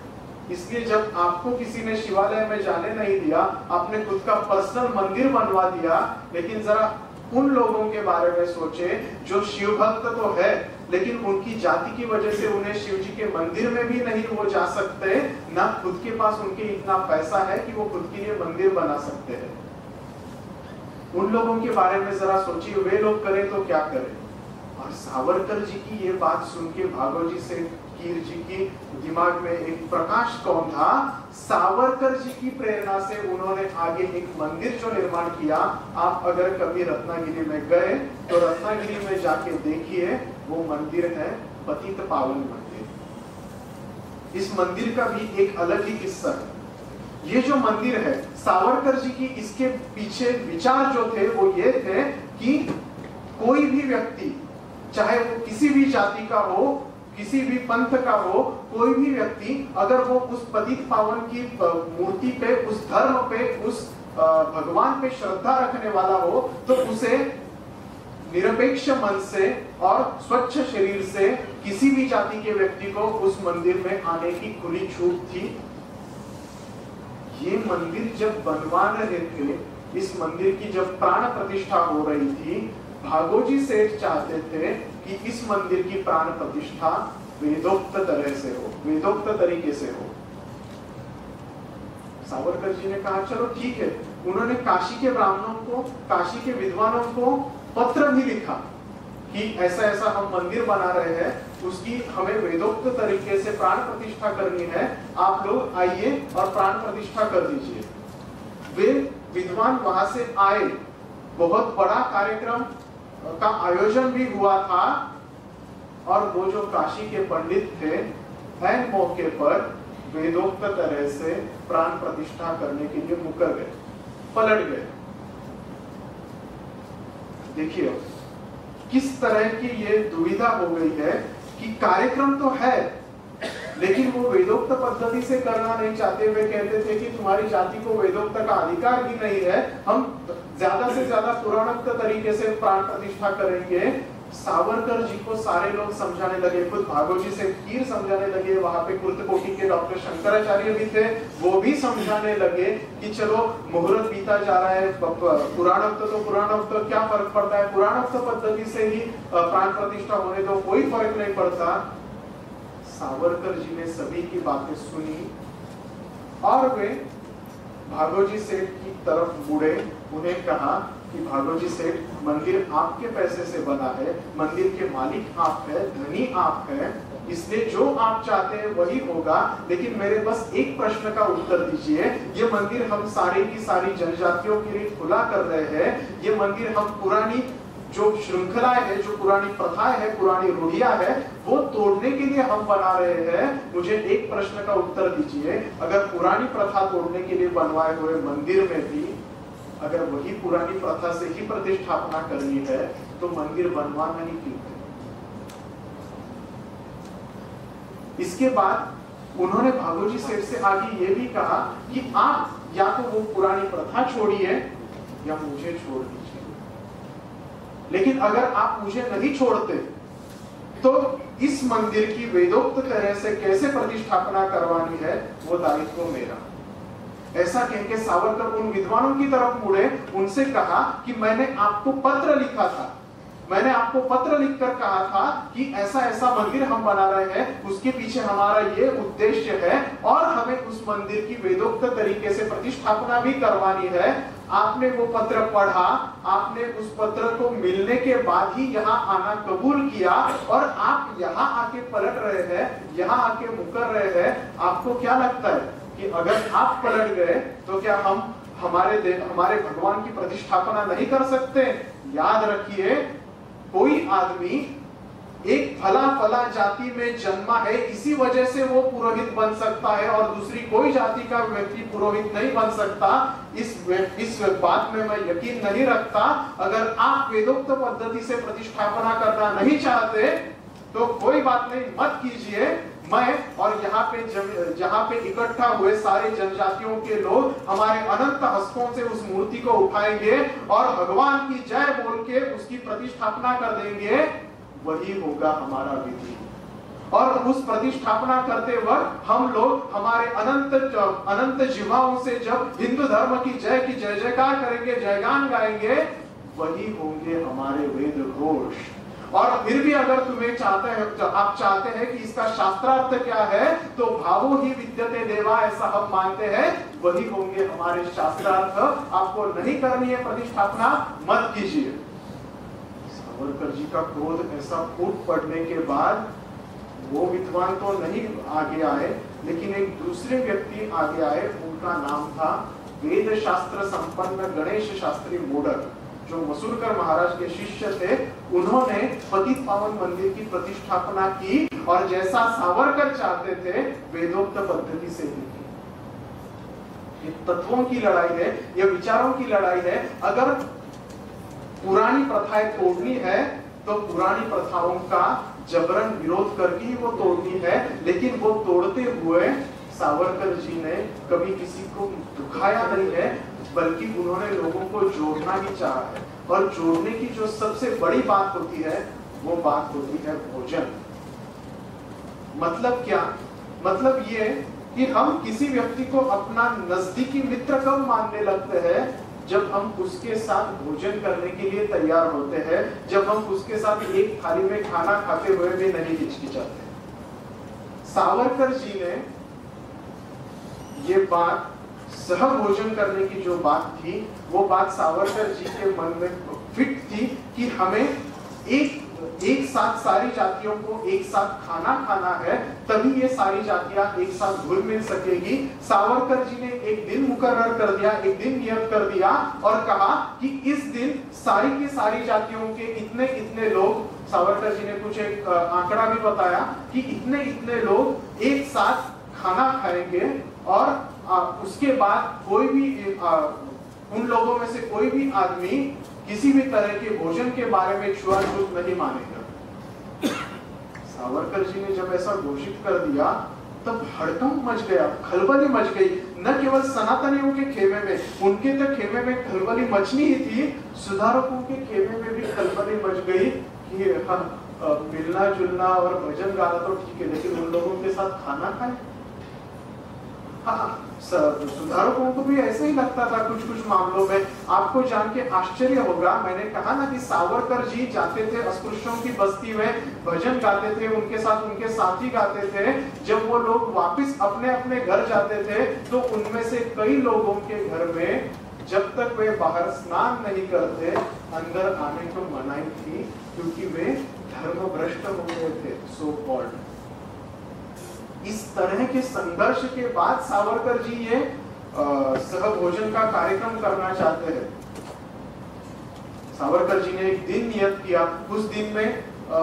इसलिए जब आपको किसी ने शिवालय में जाने नहीं दिया, आपने खुद का पर्सनल मंदिर बनवा दिया, लेकिन जरा उन लोगों के बारे में सोचे जो शिव भक्त तो है, लेकिन उनकी जाति की वजह से उन्हें शिव जी के मंदिर में भी नहीं वो जा सकते, ना खुद के पास उनके इतना पैसा है कि वो खुद के लिए मंदिर बना सकते हैं। उन लोगों के बारे में जरा सोचिए, वे लोग करें तो क्या करें? और सावरकर जी की ये बात सुन के, भागवत से कीर जी की दिमाग में एक प्रकाश कौन था? सावरकर जी की प्रेरणा से उन्होंने आगे एक मंदिर जो निर्माण किया। आप अगर कभी रत्नागिरी में गए तो रत्नागिरी में जाके देखिए, वो मंदिर है पतित पावन मंदिर। इस मंदिर का भी एक अलग ही किस्सा है। ये जो मंदिर है, सावरकर जी की इसके पीछे विचार जो थे, वो ये थे कि कोई भी व्यक्ति चाहे वो किसी भी जाति का हो, किसी भी पंथ का हो, कोई भी व्यक्ति, अगर वो उस पतित पावन की मूर्ति पे, उस धर्म पे, उस भगवान पे श्रद्धा रखने वाला हो तो उसे निरपेक्ष मन से और स्वच्छ शरीर से किसी भी जाति के व्यक्ति को उस मंदिर में आने की खुली छूट थी। ये मंदिर जब बनवा रहे थे इस मंदिर की जब प्राण प्रतिष्ठा हो रही थी भागोजी सेठ चाहते थे कि इस मंदिर की प्राण प्रतिष्ठा वेदोक्त तरह से हो, वेदोक्त तरीके से हो। सावरकर जी ने कहा, चलो ठीक है। उन्होंने काशी के ब्राह्मणों को, काशी के विद्वानों को पत्र भी लिखा कि ऐसा ऐसा हम मंदिर बना रहे हैं, उसकी हमें वेदोक्त तरीके से प्राण प्रतिष्ठा करनी है, आप लोग आइए और प्राण प्रतिष्ठा कर दीजिए। वे विद्वान वहाँ से आए। बहुत बड़ा कार्यक्रम का आयोजन भी हुआ था और वो जो काशी के पंडित थे एन मौके पर वेदोक्त तरह से प्राण प्रतिष्ठा करने के लिए मुकर गए, पलट गए। देखिए, किस तरह की ये दुविधा हो गई है कि कार्यक्रम तो है लेकिन वो वेदोक्त पद्धति से करना नहीं चाहते, वे कहते थे कि तुम्हारी जाति को वेदोक्त का अधिकार भी नहीं है। हम ज़्यादा से ज़्यादा पुराणोक्त तरीके से प्राण प्रतिष्ठा करेंगे। सावरकर जी को सारे लोग समझाने लगे, खुद भागोजी से खीर समझाने लगे, वहाँ पे कुर्तकोटी के डॉक्टर शंकराचार्य भी थे, वो भी समझाने लगे कि चलो, मुहूर्त बीता जा रहा है पुराणोक्त तो पुराणोक्त, क्या फ़र्क पड़ता है? पुराणोक्त पद्धति से ही प्राण प्रतिष्ठा होने तो कोई फ़र्क नहीं पड़ता। सावरकर जी ने सभी की बातें सुनी और वे भागोजी सेठ की तरफ़ मुड़े। उन्हें कहा कि भागोजी सेठ, मंदिर आपके पैसे से बना है, मंदिर के मालिक आप है, धनी आप है, इसलिए जो आप चाहते हैं वही होगा। लेकिन मेरे बस एक प्रश्न का उत्तर दीजिए। ये मंदिर हम सारे की सारी जनजातियों के लिए खुला कर रहे हैं। ये मंदिर हम पुरानी जो श्रृंखलाएँ है, जो पुरानी प्रथाएँ है, पुरानी रूढ़िया है, वो तोड़ने के लिए हम बना रहे हैं। मुझे एक प्रश्न का उत्तर दीजिए। अगर पुरानी प्रथा तोड़ने के लिए बनवाए हुए मंदिर में भी अगर वही पुरानी प्रथा से ही प्रतिष्ठापना करनी है तो मंदिर बनवाना ही क्यों इसके बाद उन्होंने भागोजी सेठ से आगे ये भी कहा कि आप या तो वो पुरानी प्रथा छोड़िए या मुझे छोड़ दीजिए। लेकिन अगर आप मुझे नहीं छोड़ते तो इस मंदिर की वेदोक्त तरह से कैसे प्रतिष्ठापना करवानी है, वो दायित्व मेरा। ऐसा कह के सावरकर उन विद्वानों की तरफ़ मुड़े, उनसे कहा कि मैंने आपको पत्र लिखा था। मैंने आपको पत्र लिखकर कहा था कि ऐसा ऐसा मंदिर हम बना रहे हैं, उसके पीछे हमारा ये उद्देश्य है, और हमें उस मंदिर की वेदोक्त तरीके से प्रतिष्ठापना भी करवानी है। आपने वो पत्र पढ़ा, आपने उस पत्र को मिलने के बाद ही यहाँ आना कबूल किया और आप यहाँ आके पलट रहे हैं, यहाँ आके मुकर रहे हैं। आपको क्या लगता है कि अगर आप पलट गए तो क्या हम हमारे देव हमारे भगवान की प्रतिष्ठापना नहीं कर सकते? याद रखिए, कोई आदमी एक फला फला जाति में जन्मा है, इसी वजह से वो पुरोहित बन सकता है और दूसरी कोई जाति का व्यक्ति पुरोहित नहीं बन सकता। इस इस बात में मैं यकीन नहीं रखता। अगर आप वेदोक्त पद्धति से प्रतिष्ठापना करना नहीं चाहते तो कोई बात नहीं, मत कीजिए। मैं और यहाँ पे जहाँ पे इकट्ठा हुए सारे जनजातियों के लोग हमारे अनंत हस्तों से उस मूर्ति को उठाएँगे और भगवान की जय बोल के उसकी प्रतिष्ठापना कर देंगे। वही होगा हमारा विधि। और उस प्रतिष्ठापना करते वक्त हम लोग हमारे अनंत अनंत जीवाओं से जब हिंदू धर्म की जय की जय जयकार करेंगे, जयगान गाएँगे, वही होंगे हमारे वेद घोष। और फिर भी अगर तुम्हें चाहते हैं तो आप चाहते हैं कि इसका शास्त्रार्थ क्या है तो भावो ही विद्यते देवा, ऐसा हम मानते हैं। वही होंगे हमारे शास्त्रार्थ। आपको नहीं करनी है प्रतिष्ठापना, मत कीजिए। सावरकर जी का क्रोध ऐसा फूट पड़ने के बाद वो विद्वान तो नहीं आगे आए, लेकिन एक दूसरे व्यक्ति आगे आए, उनका नाम था वेद शास्त्र संपन्न गणेश शास्त्री मोडक, जो मसूरकर महाराज के शिष्य थे। उन्होंने पतित पावन मंदिर की प्रतिष्ठापना की और जैसा सावरकर चाहते थे, वेदोक्त पद्धति से ही ये तत्वों की लड़ाई है, ये विचारों की लड़ाई है। अगर पुरानी प्रथाएँ तोड़नी है तो पुरानी प्रथाओं का जबरन विरोध करके ही वो तोड़नी है। लेकिन वो तोड़ते हुए सावरकर जी ने कभी किसी को दुखाया नहीं है, बल्कि उन्होंने लोगों को जोड़ना भी चाहा है। और जोड़ने की जो सबसे बड़ी बात होती है, वो बात होती है भोजन। मतलब क्या? मतलब ये कि हम किसी व्यक्ति को अपना नजदीकी मित्र कब मानने लगते हैं? जब हम उसके साथ भोजन करने के लिए तैयार होते हैं, जब हम उसके साथ एक थाली में खाना खाते हुए भी नहीं हिचकिचाते। सावरकर जी ने ये बात, सह भोजन करने की जो बात थी, वो बात सावरकर जी के मन में फिट थी कि हमें एक एक साथ सारी जातियों को एक साथ खाना खाना है, तभी ये सारी जातियाँ एक साथ घुल मिल सकेगी। सावरकर जी ने एक दिन मुकर्र कर दिया, एक दिन नियत कर दिया और कहा कि इस दिन सारी की सारी जातियों के इतने इतने लोग, सावरकर जी ने कुछ एक आंकड़ा भी बताया कि इतने इतने लोग एक साथ खाना खाएँगे और उसके बाद कोई भी उन लोगों में से कोई भी आदमी किसी भी तरह के भोजन के बारे में छुआछूत नहीं मानेगा। सावरकर जी ने जब ऐसा घोषित कर दिया तब हड़कंप मच गया खलबली मच गई। न केवल सनातनियों के खेमे में उनके तो खेमे में खलबली मचनी ही थी सुधारकों के खेमे में भी खलबली मच गई कि हाँ, मिलना जुलना और भजन गाना तो ठीक है लेकिन उन लोगों के साथ खाना खाए। हाँ सुधारकों को भी ऐसे ही लगता था कुछ कुछ मामलों में। आपको जान के आश्चर्य होगा, मैंने कहा ना कि सावरकर जी जाते थे अस्पृश्यों की बस्ती में, भजन गाते थे, उनके साथ उनके साथी गाते थे। जब वो लोग वापस अपने अपने घर जाते थे तो उनमें से कई लोगों के घर में जब तक वे बाहर स्नान नहीं करते, अंदर आने को मनाई थी, क्योंकि वे धर्म भ्रष्ट हो गए थे सो कॉल्ड इस तरह के संघर्ष के बाद सावरकर जी ये सहभोजन का कार्यक्रम करना चाहते हैं। सावरकर जी ने एक दिन नियत किया। उस दिन में आ,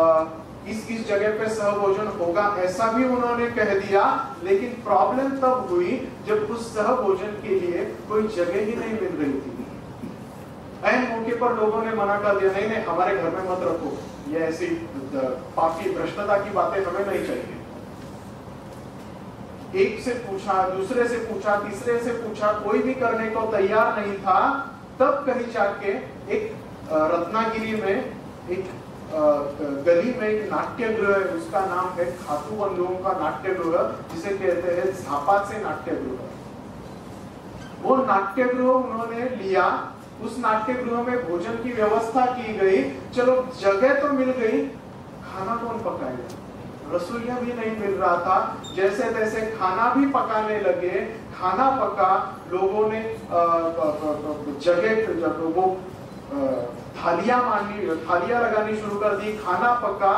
इस इस जगह पे सहभोजन होगा ऐसा भी उन्होंने कह दिया लेकिन प्रॉब्लम तब हुई जब उस सहभोजन के लिए कोई जगह ही नहीं मिल रही थी। ऐन मौके पर लोगों ने मना कर दिया नहीं नहीं हमारे घर में मत रखो। ये ऐसी पापी भ्रष्टता की बातें हमें नहीं चाहिए। एक से पूछा, दूसरे से पूछा, तीसरे से पूछा, कोई भी करने को तैयार नहीं था, तब कहीं जाके एक रत्नागिरी में एक गली में एक नाट्य गृह है, उसका नाम है खातू बंधुओं का नाट्य गृह जिसे कहते हैं झापा से नाट्य गृह वो नाट्य गृह उन्होंने लिया, उस नाट्य गृह में भोजन की व्यवस्था की गई, चलो जगह तो मिल गई, खाना कौन पकाएगा? रसोईया भी नहीं मिल रहा था। जैसे तैसे खाना भी पकाने लगे। खाना पका, लोगों ने जगह वो थालियाँ मारनी, थालियाँ लगानी शुरू कर दी, खाना पका।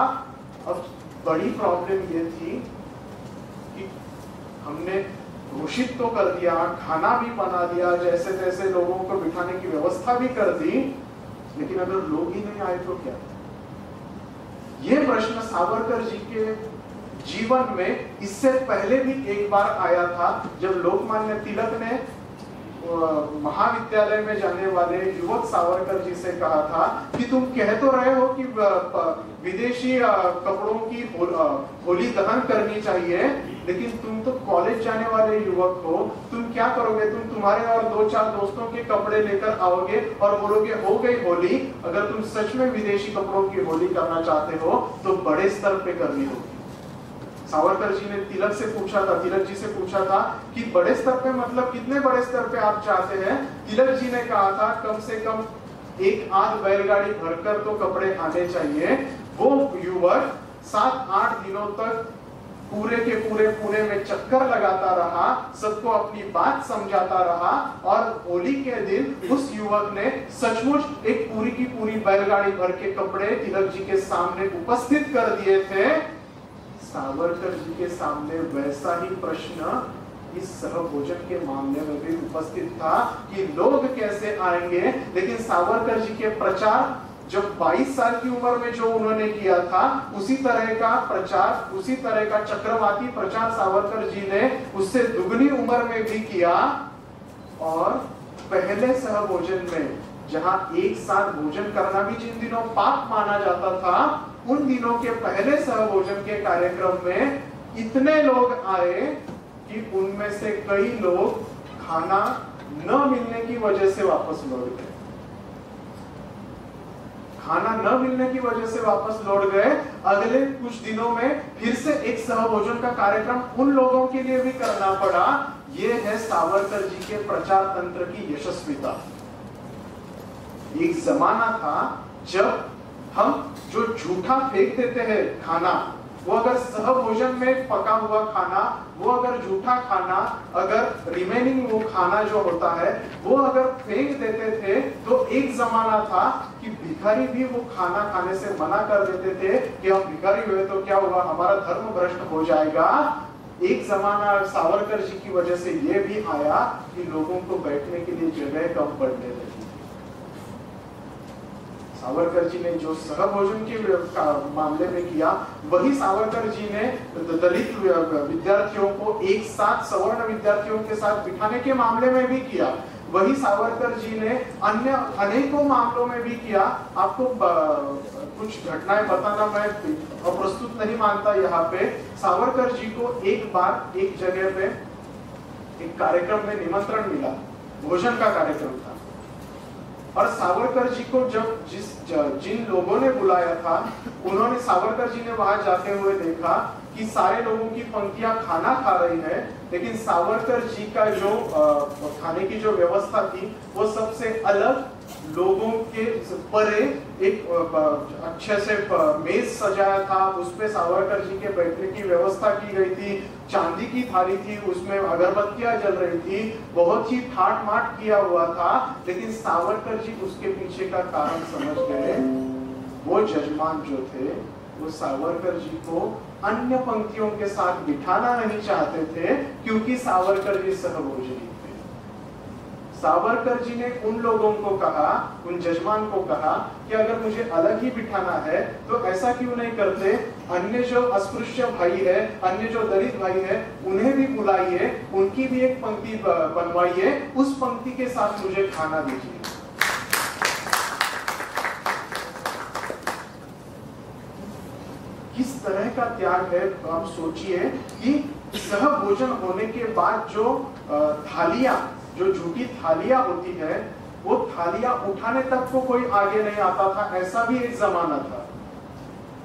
अब बड़ी प्रॉब्लम ये थी कि हमने घोषित तो कर दिया, खाना भी बना दिया जैसे तैसे लोगों को बिठाने की व्यवस्था भी कर दी, लेकिन अगर लोग ही नहीं आए तो क्या? ये प्रश्न सावरकर जी के जीवन में इससे पहले भी एक बार आया था, जब लोकमान्य तिलक ने महाविद्यालय में जाने वाले युवक सावरकर जी से कहा था कि तुम कह तो रहे हो कि विदेशी कपड़ों की होली दहन करनी चाहिए, लेकिन तुम तो कॉलेज जाने वाले युवक हो, तुम क्या करोगे? तुम तुम्हारे और दो चार दोस्तों के कपड़े लेकर आओगे और बोलोगे, हो गई होली, अगर तुम सच में विदेशी कपड़ों की होली करना चाहते हो तो बड़े स्तर पे करनी होगी। सावरकर जी ने तिलक से पूछा था तिलक जी से पूछा था कि बड़े स्तर पे मतलब कितने बड़े स्तर पे आप चाहते हैं? तिलक जी ने कहा था, कम से कम एक आध बैलगाड़ी भरकर तो कपड़े आने चाहिए। वो युवक सात, आठ दिनों तक पूरे के पूरे पुणे में चक्कर लगाता रहा, सबको अपनी बात समझाता रहा और होली के दिन उस युवक ने सचमुच एक पूरी की पूरी बैलगाड़ी भर के कपड़े तिलक जी के सामने उपस्थित कर दिए थे। सावरकर जी के सामने वैसा ही प्रश्न इस सहभोजन के मामले में भी उपस्थित था कि लोग कैसे आएँगे। लेकिन सावरकर जी के प्रचार जब 22 साल की उम्र में जो उन्होंने किया था, उसी तरह का प्रचार, उसी तरह का चक्रवाती प्रचार सावरकर जी ने उससे दुगनी उम्र में भी किया। और पहले सहभोजन में जहाँ एक साथ भोजन करना भी जिन दिनों पाप माना जाता था उन दिनों के पहले सहभोजन के कार्यक्रम में इतने लोग आए कि उनमें से कई लोग खाना न मिलने की वजह से वापस लौट गए। खाना न मिलने की वजह से वापस लौट गए। अगले कुछ दिनों में फिर से एक सहभोजन का कार्यक्रम उन लोगों के लिए भी करना पड़ा। ये है सावरकर जी के प्रचार तंत्र की यशस्विता। एक जमाना था जब हम जो झूठा फेंक देते हैं खाना, वो अगर सह भोजन में पका हुआ खाना, वो अगर जूठा खाना, अगर रिमेनिंग वो खाना जो होता है, वो अगर फेंक देते थे तो एक जमाना था कि भिखारी भी वो खाना खाने से मना कर देते थे कि हम भिखारी हुए तो क्या हुआ, हमारा धर्म भ्रष्ट हो जाएगा। एक जमाना सावरकर जी की वजह से ये भी आया कि लोगों को बैठने के लिए जगह कम पड़ने लगी। सावरकर जी ने जो सहभोजन के मामले में किया, वही सावरकर जी ने दलित विद्यार्थियों को एक साथ सवर्ण विद्यार्थियों के साथ बिठाने के मामले में भी किया। वही सावरकर जी ने अन्य अनेकों मामलों में भी किया। आपको कुछ घटनाएँ बताना मैं अप्रस्तुत नहीं मानता यहाँ पे। सावरकर जी को एक बार एक जगह पे एक कार्यक्रम में निमंत्रण मिला। भोजन का कार्यक्रम था। और सावरकर जी को जब जिस, जिन लोगों ने बुलाया था, उन्होंने सावरकर जी ने वहाँ जाते हुए देखा कि सारे लोगों की पंक्तियाँ खाना खा रही है, लेकिन सावरकर जी का जो खाने की जो व्यवस्था थी, वो सबसे अलग लोगों के परे एक अच्छे से मेज सजाया था, उस पे सावरकर जी के बैठने की व्यवस्था की गई थी, चांदी की थाली थी, उसमें अगरबत्तियाँ जल रही थी, बहुत ही ठाट माट किया हुआ था, लेकिन सावरकर जी उसके पीछे का कारण समझ गए। वो जजमान जो थे, वो सावरकर जी को अन्य पंक्तियों के साथ बिठाना नहीं चाहते थे, क्योंकि सावरकर जी सहभोजनी सावरकर जी ने उन लोगों को कहा, उन जजमान को कहा कि अगर मुझे अलग ही बिठाना है तो ऐसा क्यों नहीं करते? अन्य जो अस्पृश्य भाई है, अन्य जो दलित भाई है, उन्हें भी बुलाइए, उनकी भी एक पंक्ति बनवाइए, उस पंक्ति के साथ मुझे खाना दीजिए। किस तरह का त्याग है, आप सोचिए कि सह भोजन होने के बाद जो थालियाँ जो झूठी थालियाँ होती है, वो थालियाँ उठाने तक को कोई आगे नहीं आता था, ऐसा भी एक जमाना था।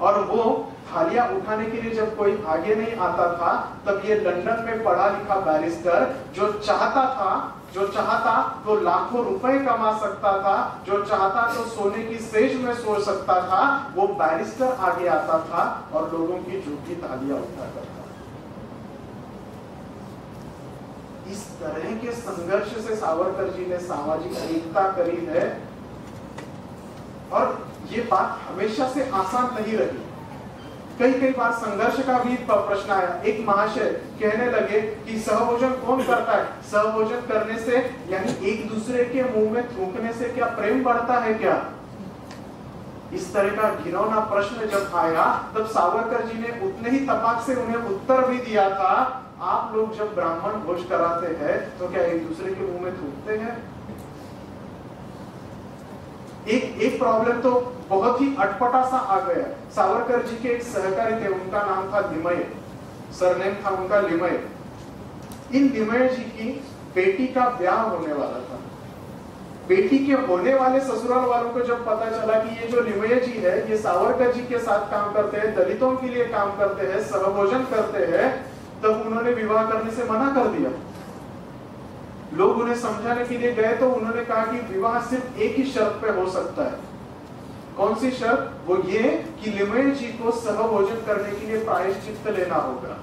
और वो थालियाँ उठाने के लिए जब कोई आगे नहीं आता था, तब ये लंदन में पढ़ा लिखा बैरिस्टर जो चाहता था, जो चाहता तो लाखों रुपए कमा सकता था, जो चाहता तो सोने की सेज में सो सकता था, वो बैरिस्टर आगे आता था और लोगों की झूठी तालियाँ उठाता था। इस तरह के संघर्ष से सावरकर जी ने सामाजिक एकता करी है। और ये बात हमेशा से आसान नहीं रही। कई कई बार संघर्ष का भी प्रश्न आया। एक महाशय कहने लगे कि सहभोजन कौन करता है? सहभोजन करने से, यानी एक दूसरे के मुँह में थूकने से क्या प्रेम बढ़ता है क्या? इस तरह का घिनौना प्रश्न जब आया, तब सावरकर जी ने उतने ही तपाक से उन्हें उत्तर भी दिया था आप लोग जब ब्राह्मण भोज कराते हैं तो क्या एक दूसरे के मुँह में थूकते हैं? एक एक प्रॉब्लम तो बहुत ही अटपटा सा आ गया सावरकर जी के एक सहकारी थे, उनका नाम था लिमय सरनेम था उनका लिमय इन लिमय जी की बेटी का ब्याह होने वाला था। बेटी के होने वाले ससुराल वालों को जब पता चला कि ये जो लिमय जी है, ये सावरकर जी के साथ काम करते हैं, दलितों के लिए काम करते हैं, सहभोजन करते हैं तब उन्होंने विवाह करने से मना कर दिया। लोग उन्हें समझाने के लिए गए तो उन्होंने कहा कि विवाह सिर्फ़ एक ही शर्त पे हो सकता है। कौन सी शर्त? वो ये कि लिमेल जी को सहभोजन करने के लिए प्रायश्चित लेना होगा।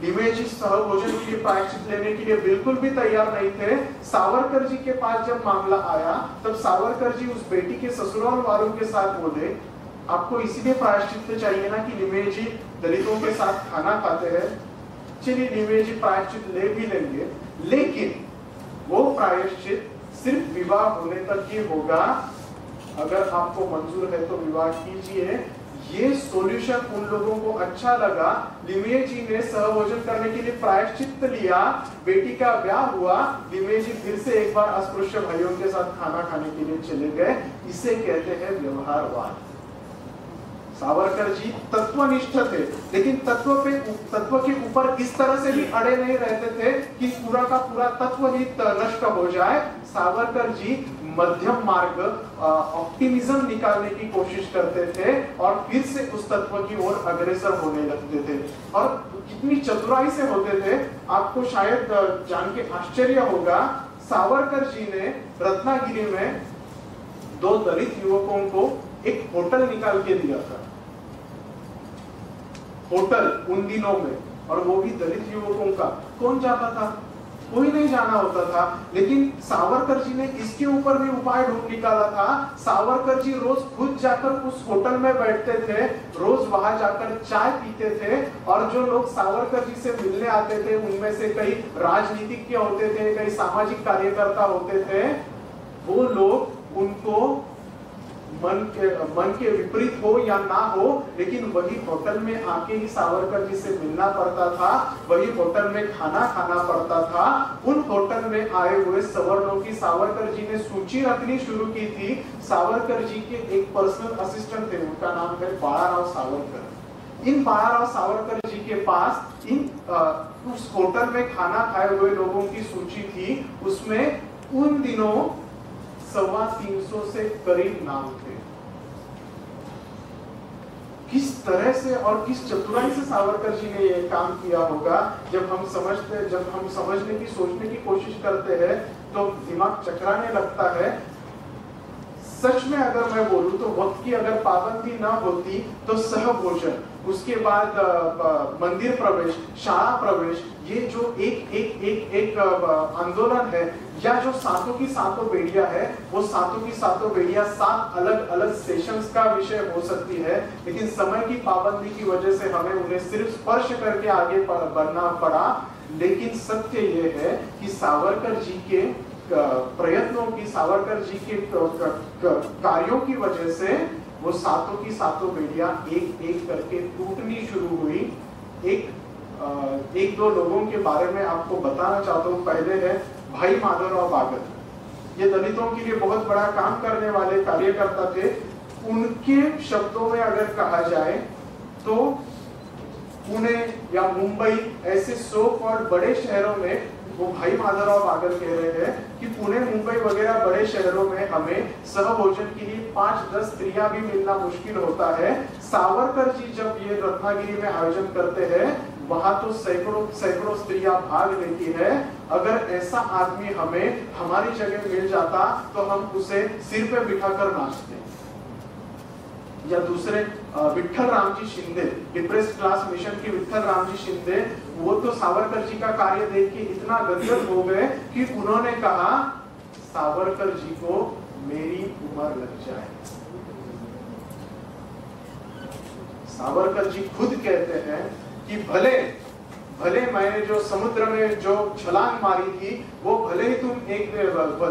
लिमेल जी सहभोजन के लिए प्रायश्चित लेने के लिए बिल्कुल भी तैयार नहीं थे। सावरकर जी के पास जब मामला आया, तब सावरकर जी उस बेटी के ससुराल वालों के साथ बोले, आपको इसीलिए प्रायश्चित चाहिए ना कि लिमेल जी दलितों के साथ खाना खाते हैं? चलिए लिमेल प्रायश्चित ले भी लेंगे, लेकिन वो प्रायश्चित सिर्फ़ विवाह होने तक ही होगा। अगर आपको मंजूर है तो विवाह कीजिए। ये सॉल्यूशन उन लोगों को अच्छा लगा। लिमे जी ने सहभोजन करने के लिए प्रायश्चित लिया। बेटी का ब्याह हुआ। लिमे जी फिर से एक बार अस्पृश्य भाइयों के साथ खाना खाने के लिए चले गए। इसे कहते हैं व्यवहारवाद। सावरकर जी तत्वनिष्ठ थे लेकिन तत्व पे तत्व के ऊपर इस तरह से भी अड़े नहीं रहते थे कि पूरा का पूरा तत्व ही नष्ट हो जाए। सावरकर जी मध्यम मार्ग ऑप्टिमिज्म निकालने की कोशिश करते थे और फिर से उस तत्व की ओर अग्रसर होने लगते थे। और कितनी चतुराई से होते थे, आपको शायद जान के आश्चर्य होगा सावरकर जी ने रत्नागिरी में दो दलित युवकों को एक होटल निकाल के दिया था। होटल उन दिनों में, और वो भी दलित युवकों का। कौन जाता था? कोई नहीं जाना होता था। लेकिन सावरकर जी ने इसके ऊपर भी उपाय ढूंढ निकाला था। सावरकर जी रोज खुद जाकर उस होटल में बैठते थे, रोज वहाँ जाकर चाय पीते थे, और जो लोग सावरकर जी से मिलने आते थे, उनमें से कई राजनीतिज्ञ होते थे, कई सामाजिक कार्यकर्ता होते थे, वो लोग उनको मन के मन के विपरीत हो या ना हो लेकिन वही होटल में आके ही सावरकर जी से मिलना पड़ता था वही होटल में खाना खाना पड़ता था उन होटल में आए हुए सवर्णों की सावरकर जी ने सूची रखनी शुरू की थी। सावरकर जी के एक पर्सनल असिस्टेंट थे उनका नाम है बाळाराव सावरकर। इन बाळाराव सावरकर जी के पास इन आ, उस होटल में खाना खाए हुए लोगों की सूची थी। उसमें उन दिनों सवा तीन सौ से करीब नाम किस तरह से और किस चतुराई से सावरकर जी ने यह काम किया होगा? जब हम समझते, जब हम समझने की, सोचने की कोशिश करते हैं तो दिमाग चकराने लगता है। सच में अगर मैं बोलूँ तो वक्त की अगर पाबंदी ना होती तो सह भोजन उसके बाद मंदिर प्रवेश, शाला प्रवेश, ये जो एक एक एक एक आंदोलन है, या जो सातों की सातों बेड़िया है, वो सातों की सातों बेड़िया सात अलग अलग सेशंस का विषय हो सकती है, लेकिन समय की पाबंदी की वजह से हमें उन्हें सिर्फ़ स्पर्श करके आगे बढ़ना पड़ा। लेकिन सत्य ये है कि सावरकर जी के प्रयत्नों की, सावरकर जी के कार्यों की वजह से वो सातों की सातों बेड़िया एक एक करके टूटनी शुरू हुई। एक एक दो लोगों के बारे में आपको बताना चाहता हूँ। पहले है भाई माधवराव बागत। ये दलितों के लिए बहुत बड़ा काम करने वाले कार्यकर्ता थे। उनके शब्दों में अगर कहा जाए तो पुणे या मुंबई ऐसे सो और बड़े शहरों में वो भाई माधवराव बागल कह रहे हैं कि पुणे, मुंबई वगैरह बड़े शहरों में हमें सहभोजन के लिए पाँच, दस स्त्रियाँ भी मिलना मुश्किल होता है। सावरकर जी जब ये रत्नागिरी में आयोजन करते हैं, वहाँ तो सैकड़ों सैकड़ों स्त्रियाँ भाग लेती है। अगर ऐसा आदमी हमें हमारी जगह मिल जाता तो हम उसे सिर पे बिठाकर नाचते। या दूसरे Vitthal Ram ji Shinde depressed class mission के विठल राम जी शिंदे वो तो सावरकर जी का कार्य देख के इतना गदगद हो गए कि उन्होंने कहा, सावरकर जी को मेरी उम्र लग जाए। सावरकर जी खुद कहते हैं कि भले भले मैंने जो समुद्र में जो छलांग मारी थी, वो भले ही तुम एक,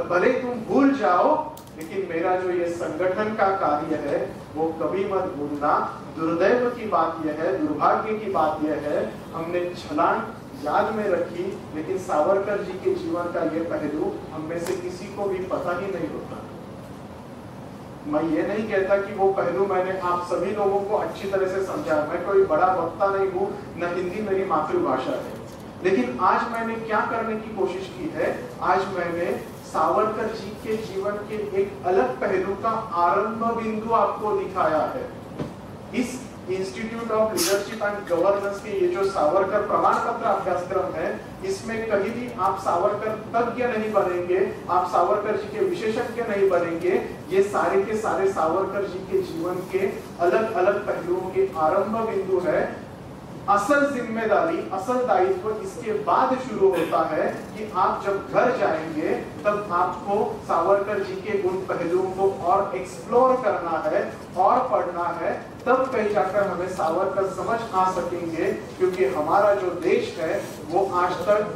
भले ही तुम भूल जाओ, लेकिन मेरा जो ये संगठन का कार्य है वो कभी मत भूलना। दुर्दैव की बात यह है, दुर्भाग्य की बात यह है, हमने छलांग याद में रखी, लेकिन सावरकर जी के जीवन का ये पहलू हम में से किसी को भी पता ही नहीं होता। मैं ये नहीं कहता कि वो पहलू मैंने आप सभी लोगों को अच्छी तरह से समझा। मैं कोई बड़ा वक्ता नहीं हूँ, न हिंदी मेरी मातृभाषा है। लेकिन आज मैंने क्या करने की कोशिश की है? आज मैंने सावरकर जी के जीवन के एक अलग पहलू का आरंभ बिंदु आपको दिखाया है। इस institute of leadership and governance के ये जो सावरकर प्रमाण पत्र अभ्यासक्रम है, इसमें कहीं भी आप सावरकर तज्ञ नहीं बनेंगे, आप सावरकर जी के विशेषज्ञ नहीं बनेंगे, ये सारे के सारे सावरकर जी के जीवन के अलग अलग पहलुओं के आरंभ बिंदु है। असल ज़िम्मेदारी, असल दायित्व इसके बाद शुरू होता है कि आप जब घर जाएँगे, तब आपको सावरकर जी के उन पहलुओं को और एक्सप्लोर करना है और पढ़ना है, तब कहीं जाकर हमें सावरकर समझ आ सकेंगे, क्योंकि हमारा जो देश है, वो आज तक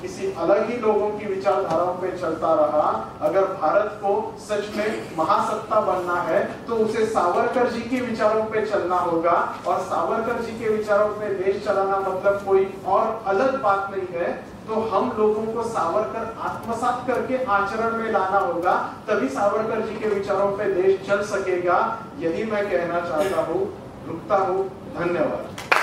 किसी अलग ही लोगों की विचारधाराओं पे चलता रहा। अगर भारत को सच में महासत्ता बनना है तो उसे सावरकर जी के विचारों पे चलना होगा। और सावरकर जी के विचारों पे देश चलाना मतलब कोई और अलग बात नहीं है। तो हम लोगों को सावरकर आत्मसात करके आचरण में लाना होगा, तभी सावरकर जी के विचारों पे देश चल सकेगा। यही मैं कहना चाहता हूँ। रुकता हूँ। धन्यवाद।